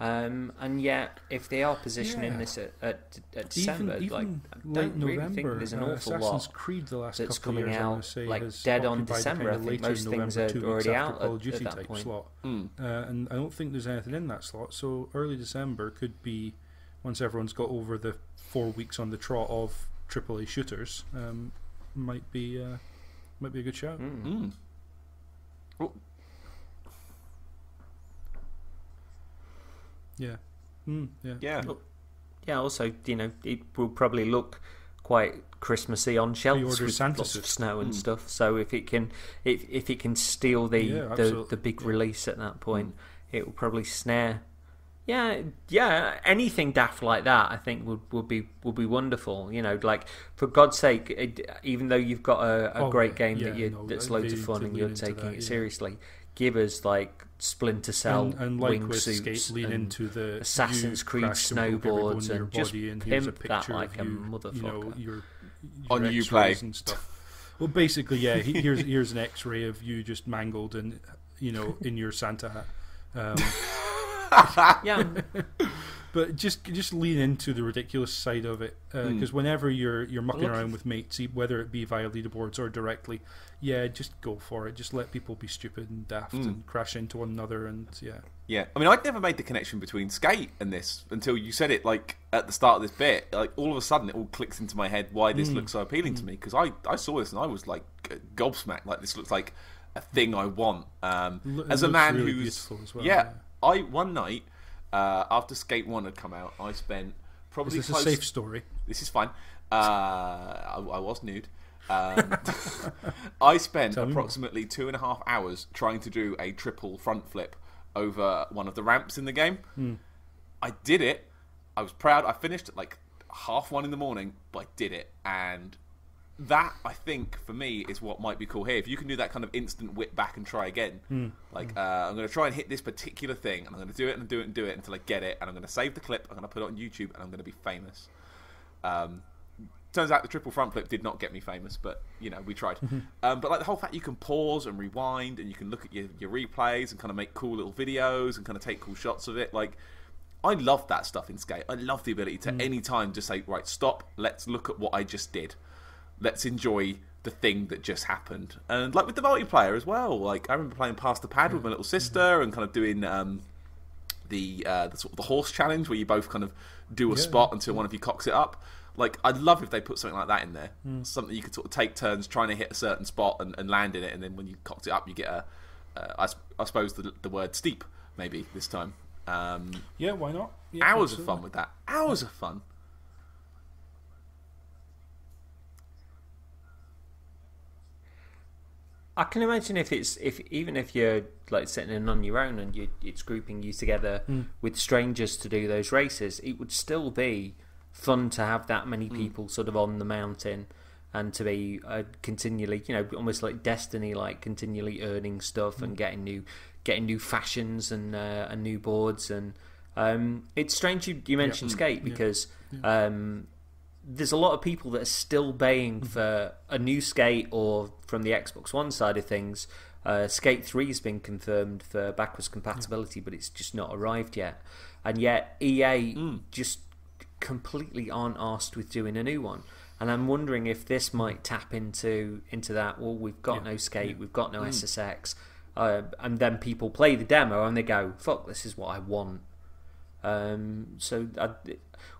Um, and yet, if they are positioning Yeah. this at, at, at December, even, like even I late don't really November, think there's an uh, awful Assassin's lot Creed the last that's couple of coming years, out, say, like, dead on December. kind I think later most things November, are two already out Call at- of Duty at that type point. slot. Mm. Uh, and I don't think there's anything in that slot. So early December could be once everyone's got over the four weeks on the trot of AAA shooters. Um, might be uh, might be a good shout. Mm. Mm. Well, Yeah. Mm, yeah. yeah. Look, Yeah, also, you know, it will probably look quite Christmassy on shelves with Santa lots of snow and Mm. stuff. So if it can, if if it can steal the Yeah, the, the big Yeah. release at that point, it will probably snare. Yeah, yeah, anything daft like that, I think would, would be would be wonderful. You know, like for God's sake, it, even though you've got a, a Oh, great game yeah, that you no, that's loads of fun and you're taking that, it yeah. seriously, give us like Splinter Cell and, and like wing with suits Skate, lean and into the Assassin's Creed crashed and broke snowboards and just and here's a pimp that picture like of a you, You know, motherfucker. your, your On X-rays Uplay. and stuff. Well, basically, yeah. he- Here's here's an X-ray of you just mangled and you know in your Santa hat. Um, yeah, but just just lean into the ridiculous side of it because Mm. whenever you're you're mucking around with mates, e- whether it be via leaderboards or directly, yeah, just go for it. Just let people be stupid and daft Mm. and crash into one another, and yeah, Yeah, I mean, I'd never made the connection between skate and this until you said it. Like at the start of this bit, like all of a sudden, it all clicks into my head why this Mm. looks so appealing to me. Because I, I saw this and I was like g- gobsmacked. Like this looks like a thing I want. Um, it as a man really who's beautiful as well, yeah, I one night uh, after Skate One had come out, I spent Is probably this a safe story? This is fine. Uh, I, I was nude. Um, I spent Tell approximately two and a half hours trying to do a triple front flip over one of the ramps in the game. Hmm. I did it. I was proud. I finished at like half one in the morning, but I did it. And that, I think, for me, is what might be cool here. If you can do that kind of instant whip back and try again, Hmm. like uh, I'm going to try and hit this particular thing, and I'm going to do it and do it and do it until I get it, and I'm going to save the clip, I'm going to put it on YouTube, and I'm going to be famous. Um, turns out the triple front flip did not get me famous, but you know we tried. um, but like the whole fact you can pause and rewind, and you can look at your, your replays and kind of make cool little videos and kind of take cool shots of it. Like I love that stuff in skate. I love the ability to any time just say right, stop. Let's look at what I just did. Let's enjoy the thing that just happened. And like with the multiplayer as well. Like I remember playing past the pad with my little sister and kind of doing. Um, the uh, the sort of the horse challenge where you both kind of do a Yeah. spot until one of you cocks it up. Like I'd love if they put something like that in there. Hmm. Something you could sort of take turns trying to hit a certain spot and, and land in it, and then when you cocked it up, you get a. Uh, I, I suppose the, the word steep maybe this time. Um, Yeah, why not? Yeah, hours of fun with that. Hours of fun. I can imagine if it's if even if you're like sitting in on your own and you, it's grouping you together Hmm. with strangers to do those races, it would still be fun to have that many Hmm. people sort of on the mountain and to be uh, continually, you know, almost like Destiny, like continually earning stuff Hmm. and getting new getting new fashions and uh, and new boards and um, it's strange you, you mentioned skate because um, there's a lot of people that are still baying for a new skate or from the Xbox One side of things. Uh, skate 3 has been confirmed for backwards compatibility, but it's just not arrived yet. And yet, EA just completely aren't asked with doing a new one. And I'm wondering if this might tap into into that. Well, we've got Yeah, no skate, yeah. we've got no SSX, uh, and then people play the demo and they go, "Fuck, this is what I want." Um, so, I,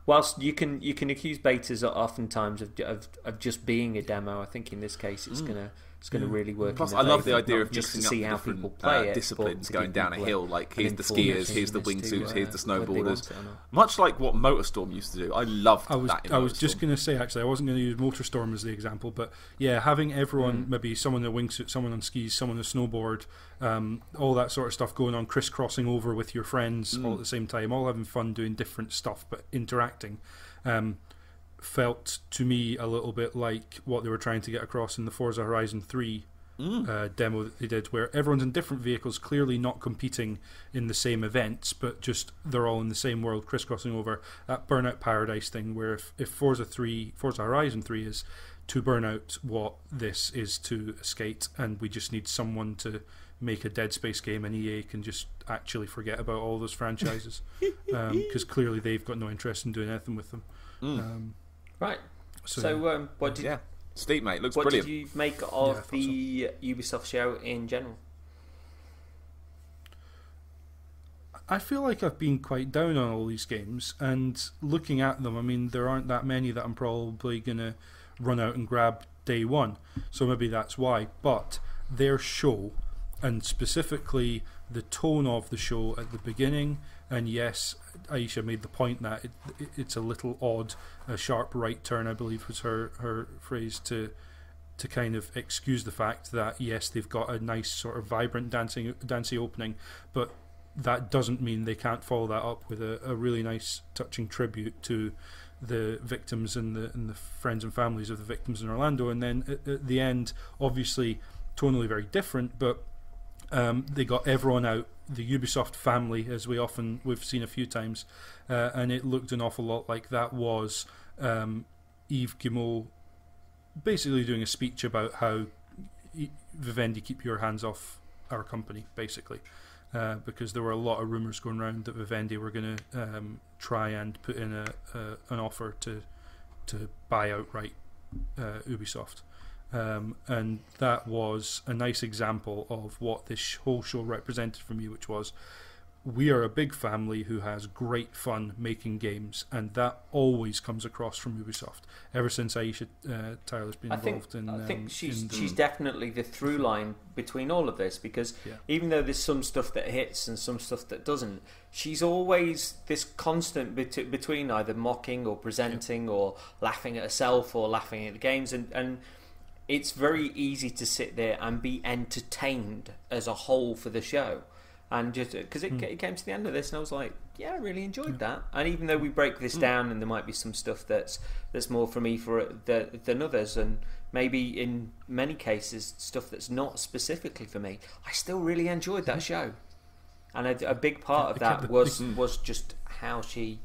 whilst you can you can accuse betas oftentimes of, of of just being a demo, I think in this case it's gonna is going to really work. Plus, I love the idea of just to see up how different people play uh, it, disciplines to going down a hill. Like here's the skiers, here's the wingsuits, to, here's the uh, whether they want snowboarders. it or not. Much like what Motorstorm used to do. I loved I was that. In I was just going to say actually I wasn't going to use Motorstorm as the example, but yeah, having everyone Mm. maybe someone in a wingsuit, someone on skis, someone on a snowboard, um, all that sort of stuff going on, crisscrossing over with your friends all Mm. at the same time, all having fun doing different stuff but interacting. Um, felt to me a little bit like what they were trying to get across in the Forza Horizon 3 Mm. uh, demo that they did, where everyone's in different vehicles, clearly not competing in the same events, but just they're all in the same world, crisscrossing over that Burnout Paradise thing. Where if, if Forza Three, Forza Horizon Three is to Burnout, what this is to Skate, and we just need someone to make a Dead Space game, and EA can just actually forget about all those franchises because clearly they've got no interest in doing anything with them. Mm. Um, Right. so, So, um, what did yeah, Steep, mate, looks what brilliant. did you make of thought the Ubisoft show in general? I feel like I've been quite down on all these games, and looking at them, I mean, there aren't that many that I'm probably going to run out and grab day one. So maybe that's why. But their show, and specifically the tone of the show at the beginning, and yes, Aisha made the point that it, it, it's a little odd, a sharp right turn, I believe was her, her phrase to to kind of excuse the fact that yes, they've got a nice sort of vibrant dancing dancey opening, but that doesn't mean they can't follow that up with a, a really nice, touching tribute to the victims and the and the friends and families of the victims in Orlando. And then at, at the end, obviously, tonally very different, but um, they got everyone out, the Ubisoft family, as we often we've seen a few times, uh, and it looked an awful lot like that was um, Yves Guillemot basically doing a speech about how Vivendi keep your hands off our company, basically uh, because there were a lot of rumours going around that Vivendi were going to um, try and put in a, a an offer to to buy outright uh, Ubisoft. Um, and that was a nice example of what this whole show represented for me, which was we are a big family who has great fun making games, and that always comes across from Ubisoft. Ever since Aisha uh, Tyler's been I think involved in, I um, think she's the- she's definitely the through line between all of this because Yeah. even though there's some stuff that hits and some stuff that doesn't, she's always this constant bet- between either mocking or presenting or laughing at herself or laughing at the games and and it's very easy to sit there and be entertained as a whole for the show. And just because it, Hmm. it came to the end of this, and I was like, "Yeah, I really enjoyed that." And even though we break Hmm. this down, and there might be some stuff that's that's more for me for the, than others, and maybe in many cases stuff that's not specifically for me, I still really enjoyed that show. And a, a big part of Hmm. That was Mm. was just how she.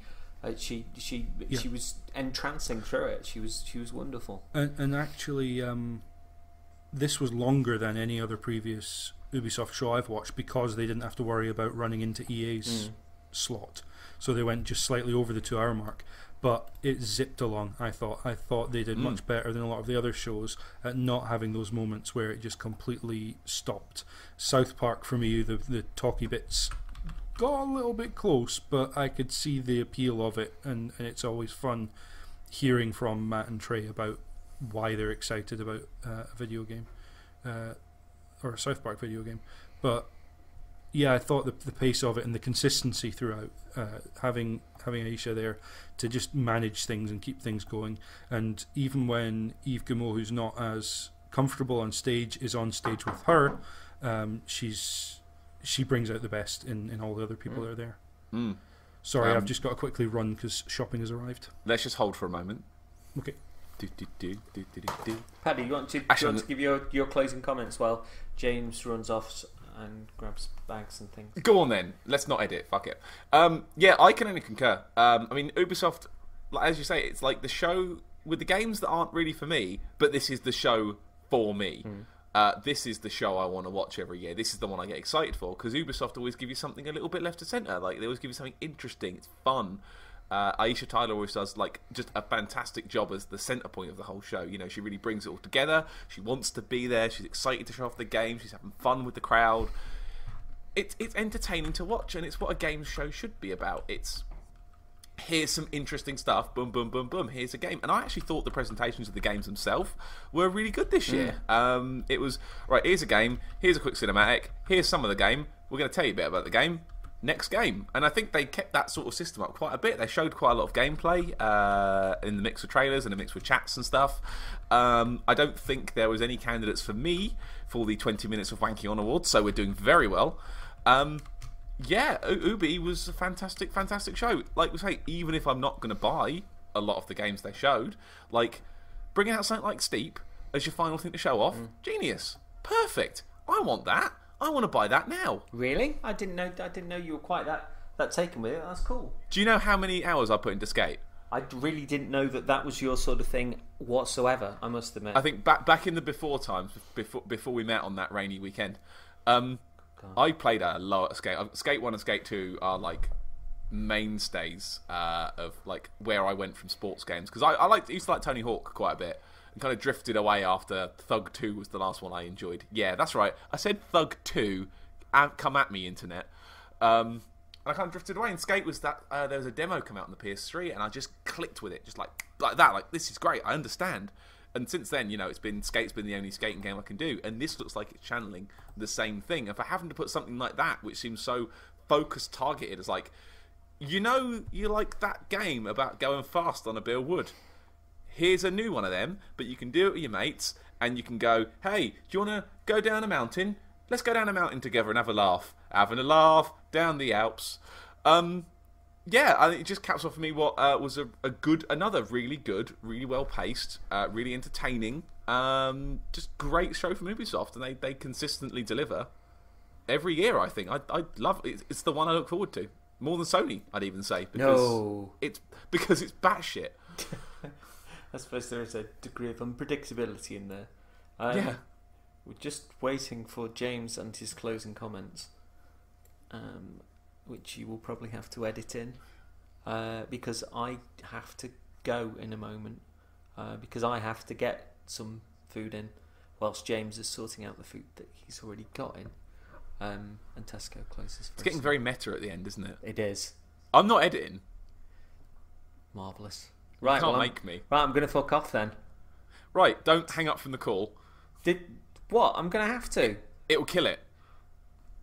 Uh, she she Yeah. she was entrancing through it. She was she was wonderful. And, and actually, um, this was longer than any other previous Ubisoft show I've watched because they didn't have to worry about running into EA's Mm. slot. So they went just slightly over the two hour mark. But it zipped along, I thought. I thought they did Mm. much better than a lot of the other shows at not having those moments where it just completely stopped. South Park, for me, the, the talky bits got a little bit close, but I could see the appeal of it, and, and it's always fun hearing from Matt and Trey about why they're excited about uh, a video game uh, or a South Park video game. But yeah, I thought the, the pace of it and the consistency throughout, uh, having having Aisha there to just manage things and keep things going, and even when Yves Guillemot, who's not as comfortable on stage, is on stage with her, um, she's she brings out the best in, in all the other people Mm. that are there. Mm. Sorry, Um, I've just got to quickly run because shopping has arrived. Let's just hold for a moment. Okay. Do, do, do, do, do, do, do. Paddy, you want to, do you want to give your, your closing comments while James runs off and grabs bags and things? Go on then. Let's not edit. Fuck it. Um, yeah, I can only concur. Um, I mean, Ubisoft, like, as you say, it's like the show with the games that aren't really for me, but this is the show for me. Uh, this is the show I want to watch every year. This is the one I get excited for because Ubisoft always give you something a little bit left to center. Like they always give you something interesting. It's fun. Uh, Aisha Tyler always does like just a fantastic job as the center point of the whole show. You know, she really brings it all together. She wants to be there. She's excited to show off the game. She's having fun with the crowd. It's it's entertaining to watch, and it's what a game show should be about. It's here's some interesting stuff. Boom, boom, boom, boom. Here's a game. And I actually thought the presentations of the games themselves were really good this year. Um, it was right. Here's a game. Here's a quick cinematic. Here's some of the game. We're going to tell you a bit about the game. Next game, and I think they kept that sort of system up quite a bit. They showed quite a lot of gameplay uh, in the mix with trailers and the mix with chats and stuff. Um, I don't think there was any candidates for me for the 20 minutes of Wanky On Awards, so we're doing very well. Um, yeah, Ubi was a fantastic, fantastic show. Like we say, even if I'm not going to buy a lot of the games they showed, like bringing out something like Steep as your final thing to show off, genius, perfect. I want that. I want to buy that now. Really? I didn't know. I didn't know you were quite that that taken with it. That's cool. Do you know how many hours I put into Skate? I really didn't know that that was your sort of thing whatsoever. I must admit. I think back back in the before times, before before we met on that rainy weekend, um, I played a of Skate. Skate One and Skate Two are like mainstays uh, of like where I went from sports games because I, I liked used to like Tony Hawk quite a bit and kind of drifted away after Thug Two was the last one I enjoyed. Yeah, that's right. I said Thug Two. uh, Come at me, internet. Um, and I kind of drifted away. And Skate was that uh, there was a demo come out on the PS3, and I just clicked with it, just like like that. Like this is great. I understand. And since then, you know, it's been Skate's been the only skating game I can do, and this looks like it's channeling the same thing. And for having to put something like that, which seems so focused, targeted, as like, you know, you like that game about going fast on a bit of wood. Here's a new one of them, but you can do it with your mates, and you can go, hey, do you want to go down a mountain? Let's go down a mountain together and have a laugh. Having a laugh down the Alps. Um, yeah, I think it just caps off for me what uh, was a, a good, another really good, really well paced, uh, really entertaining, um, just great show from Ubisoft, and they, they consistently deliver every year. I think I I love it. It's the one I look forward to more than Sony. I'd even say because No. it's because it's batshit. I suppose there is a degree of unpredictability in there. Um, Yeah. We're just waiting for James and his closing comments, um, which you will probably have to edit in, uh, because I have to go in a moment, uh, because I have to get some food in, whilst James is sorting out the food that he's already got in, um, and Tesco closes. It's getting very meta at the end, isn't it? It is I'm not editing. marvelous. You Right, can't well, I'm- make me. right. I'm going to fuck off then. Right, don't hang up from the call. Did what? I'm going to have to. It will kill it.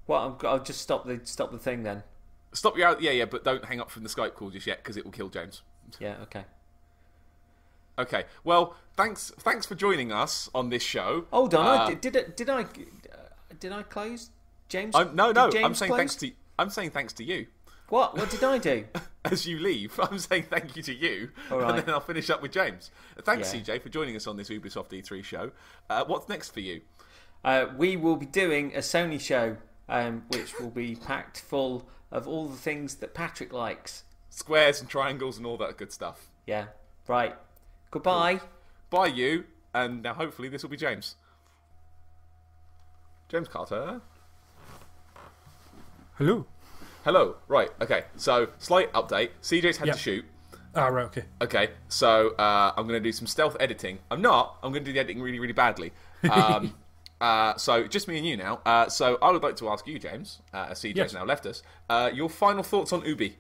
What? I'm, I'll just stop the stop the thing then. Stop your out. Yeah, yeah, but don't hang up from the Skype call just yet because it will kill James. Yeah. Okay. Okay. Well, thanks. Thanks for joining us on this show. Hold on. Uh, I, did, did it? Did I? Uh, did I close? James? I'm, no, no. James I'm saying close? thanks to. I'm saying thanks to you. What? What did I do? As you leave, I'm saying thank you to you, All right. and then I'll finish up with James. Thanks, Yeah. CJ, for joining us on this Ubisoft E3 show. Uh, what's next for you? uh, we will be doing a Sony show, um, which will be packed full of all the things that Patrick likes. Squares and triangles and all that good stuff. Yeah. Right. Goodbye. Bye, you, and now hopefully this will be James. James Carter. Hello. Hello. Right. Okay. So slight update. CJ's had Yep. to shoot. Ah, right, okay. Okay, so uh, I'm going to do some stealth editing. I'm not. I'm going to do the editing really, really badly. Um, uh, so just me and you now. Uh, so I would like to ask you, James, uh, as CJ's Yes. now left us, uh, your final thoughts on Ubi.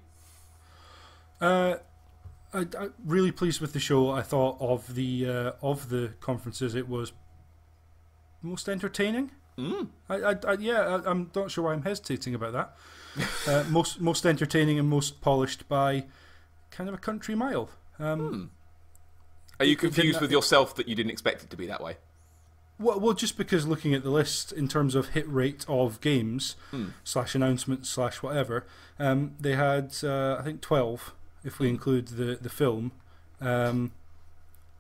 Uh, I, I really pleased with the show. I thought of the uh, of the conferences, it was most entertaining. Mm. I, I, I yeah, I, I'm not sure why I'm hesitating about that. uh, most most entertaining and most polished by kind of a country mile. Um, Are you confused with yourself that you didn't expect it to be that way? Well, well, just because looking at the list in terms of hit rate of games slash announcements slash whatever, um, they had uh, I think twelve if we include the the film, um,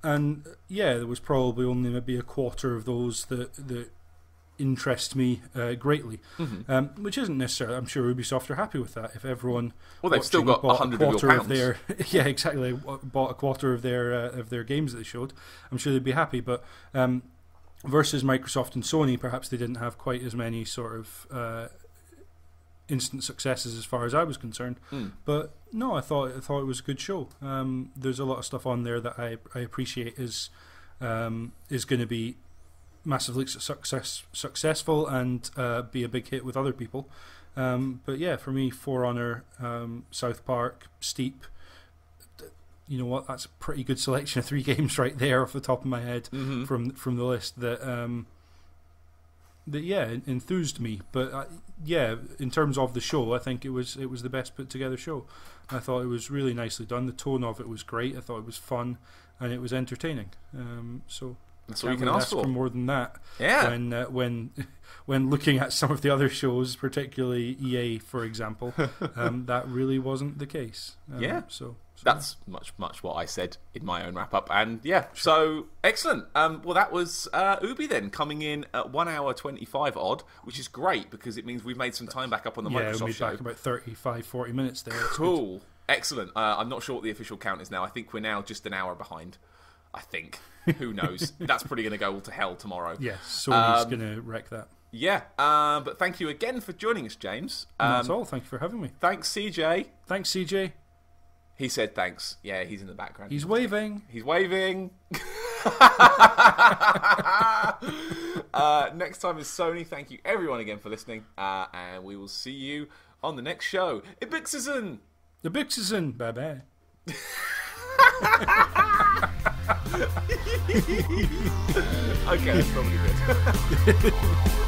and yeah, there was probably only maybe a quarter of those that that interest me uh, greatly, um, which isn't necessarily. I'm sure Ubisoft are happy with that. If everyone Well, they've still got bought 100 of quarter pounds. their yeah exactly bought a quarter of their uh, of their games that they showed, I'm sure they'd be happy. But um, versus Microsoft and Sony, perhaps they didn't have quite as many sort of uh, instant successes as far as I was concerned. Mm. But no, I thought I thought it was a good show. Um, there's a lot of stuff on there that I I appreciate is um, is going to be massively success successful and uh, be a big hit with other people. Um, but yeah, for me, For Honor, um, South Park, Steep, you know what, that's a pretty good selection of three games right there off the top of my head Mm-hmm. from from the list that um, that yeah enthused me. But uh, yeah, in terms of the show, I think it was it was the best put together show. I thought it was really nicely done. The tone of it was great. I thought it was fun and it was entertaining. Um, so That's all you can ask for. more than that. Yeah. When uh, when when looking at some of the other shows, particularly EA, for example, um, that really wasn't the case. Um, Yeah. So That's much, much what I said in my own wrap up. And yeah, so excellent. Um, well, that was uh, Ubi then coming in at 1 hour 25 odd, which is great because it means we've made some time back up on the yeah, Microsoft made show. back about 35, 40 minutes there. Good. Cool. Excellent. Uh, I'm not sure what the official count is now. I think we're now just an hour behind. I think. Who knows? That's probably going to go all to hell tomorrow. Yeah, Sony's Um, going to wreck that. Yeah. Um, but thank you again for joining us, James. And that's Um, all. Thank you for having me. thanks, CJ. Thanks, CJ. He said thanks. Yeah, he's in the background. He's waving. He's waving. uh, next time is Sony. Thank you everyone again for listening, uh, and we will see you on the next show. Ibixison. The Bix is in. Bye bye. Okay, that's probably good.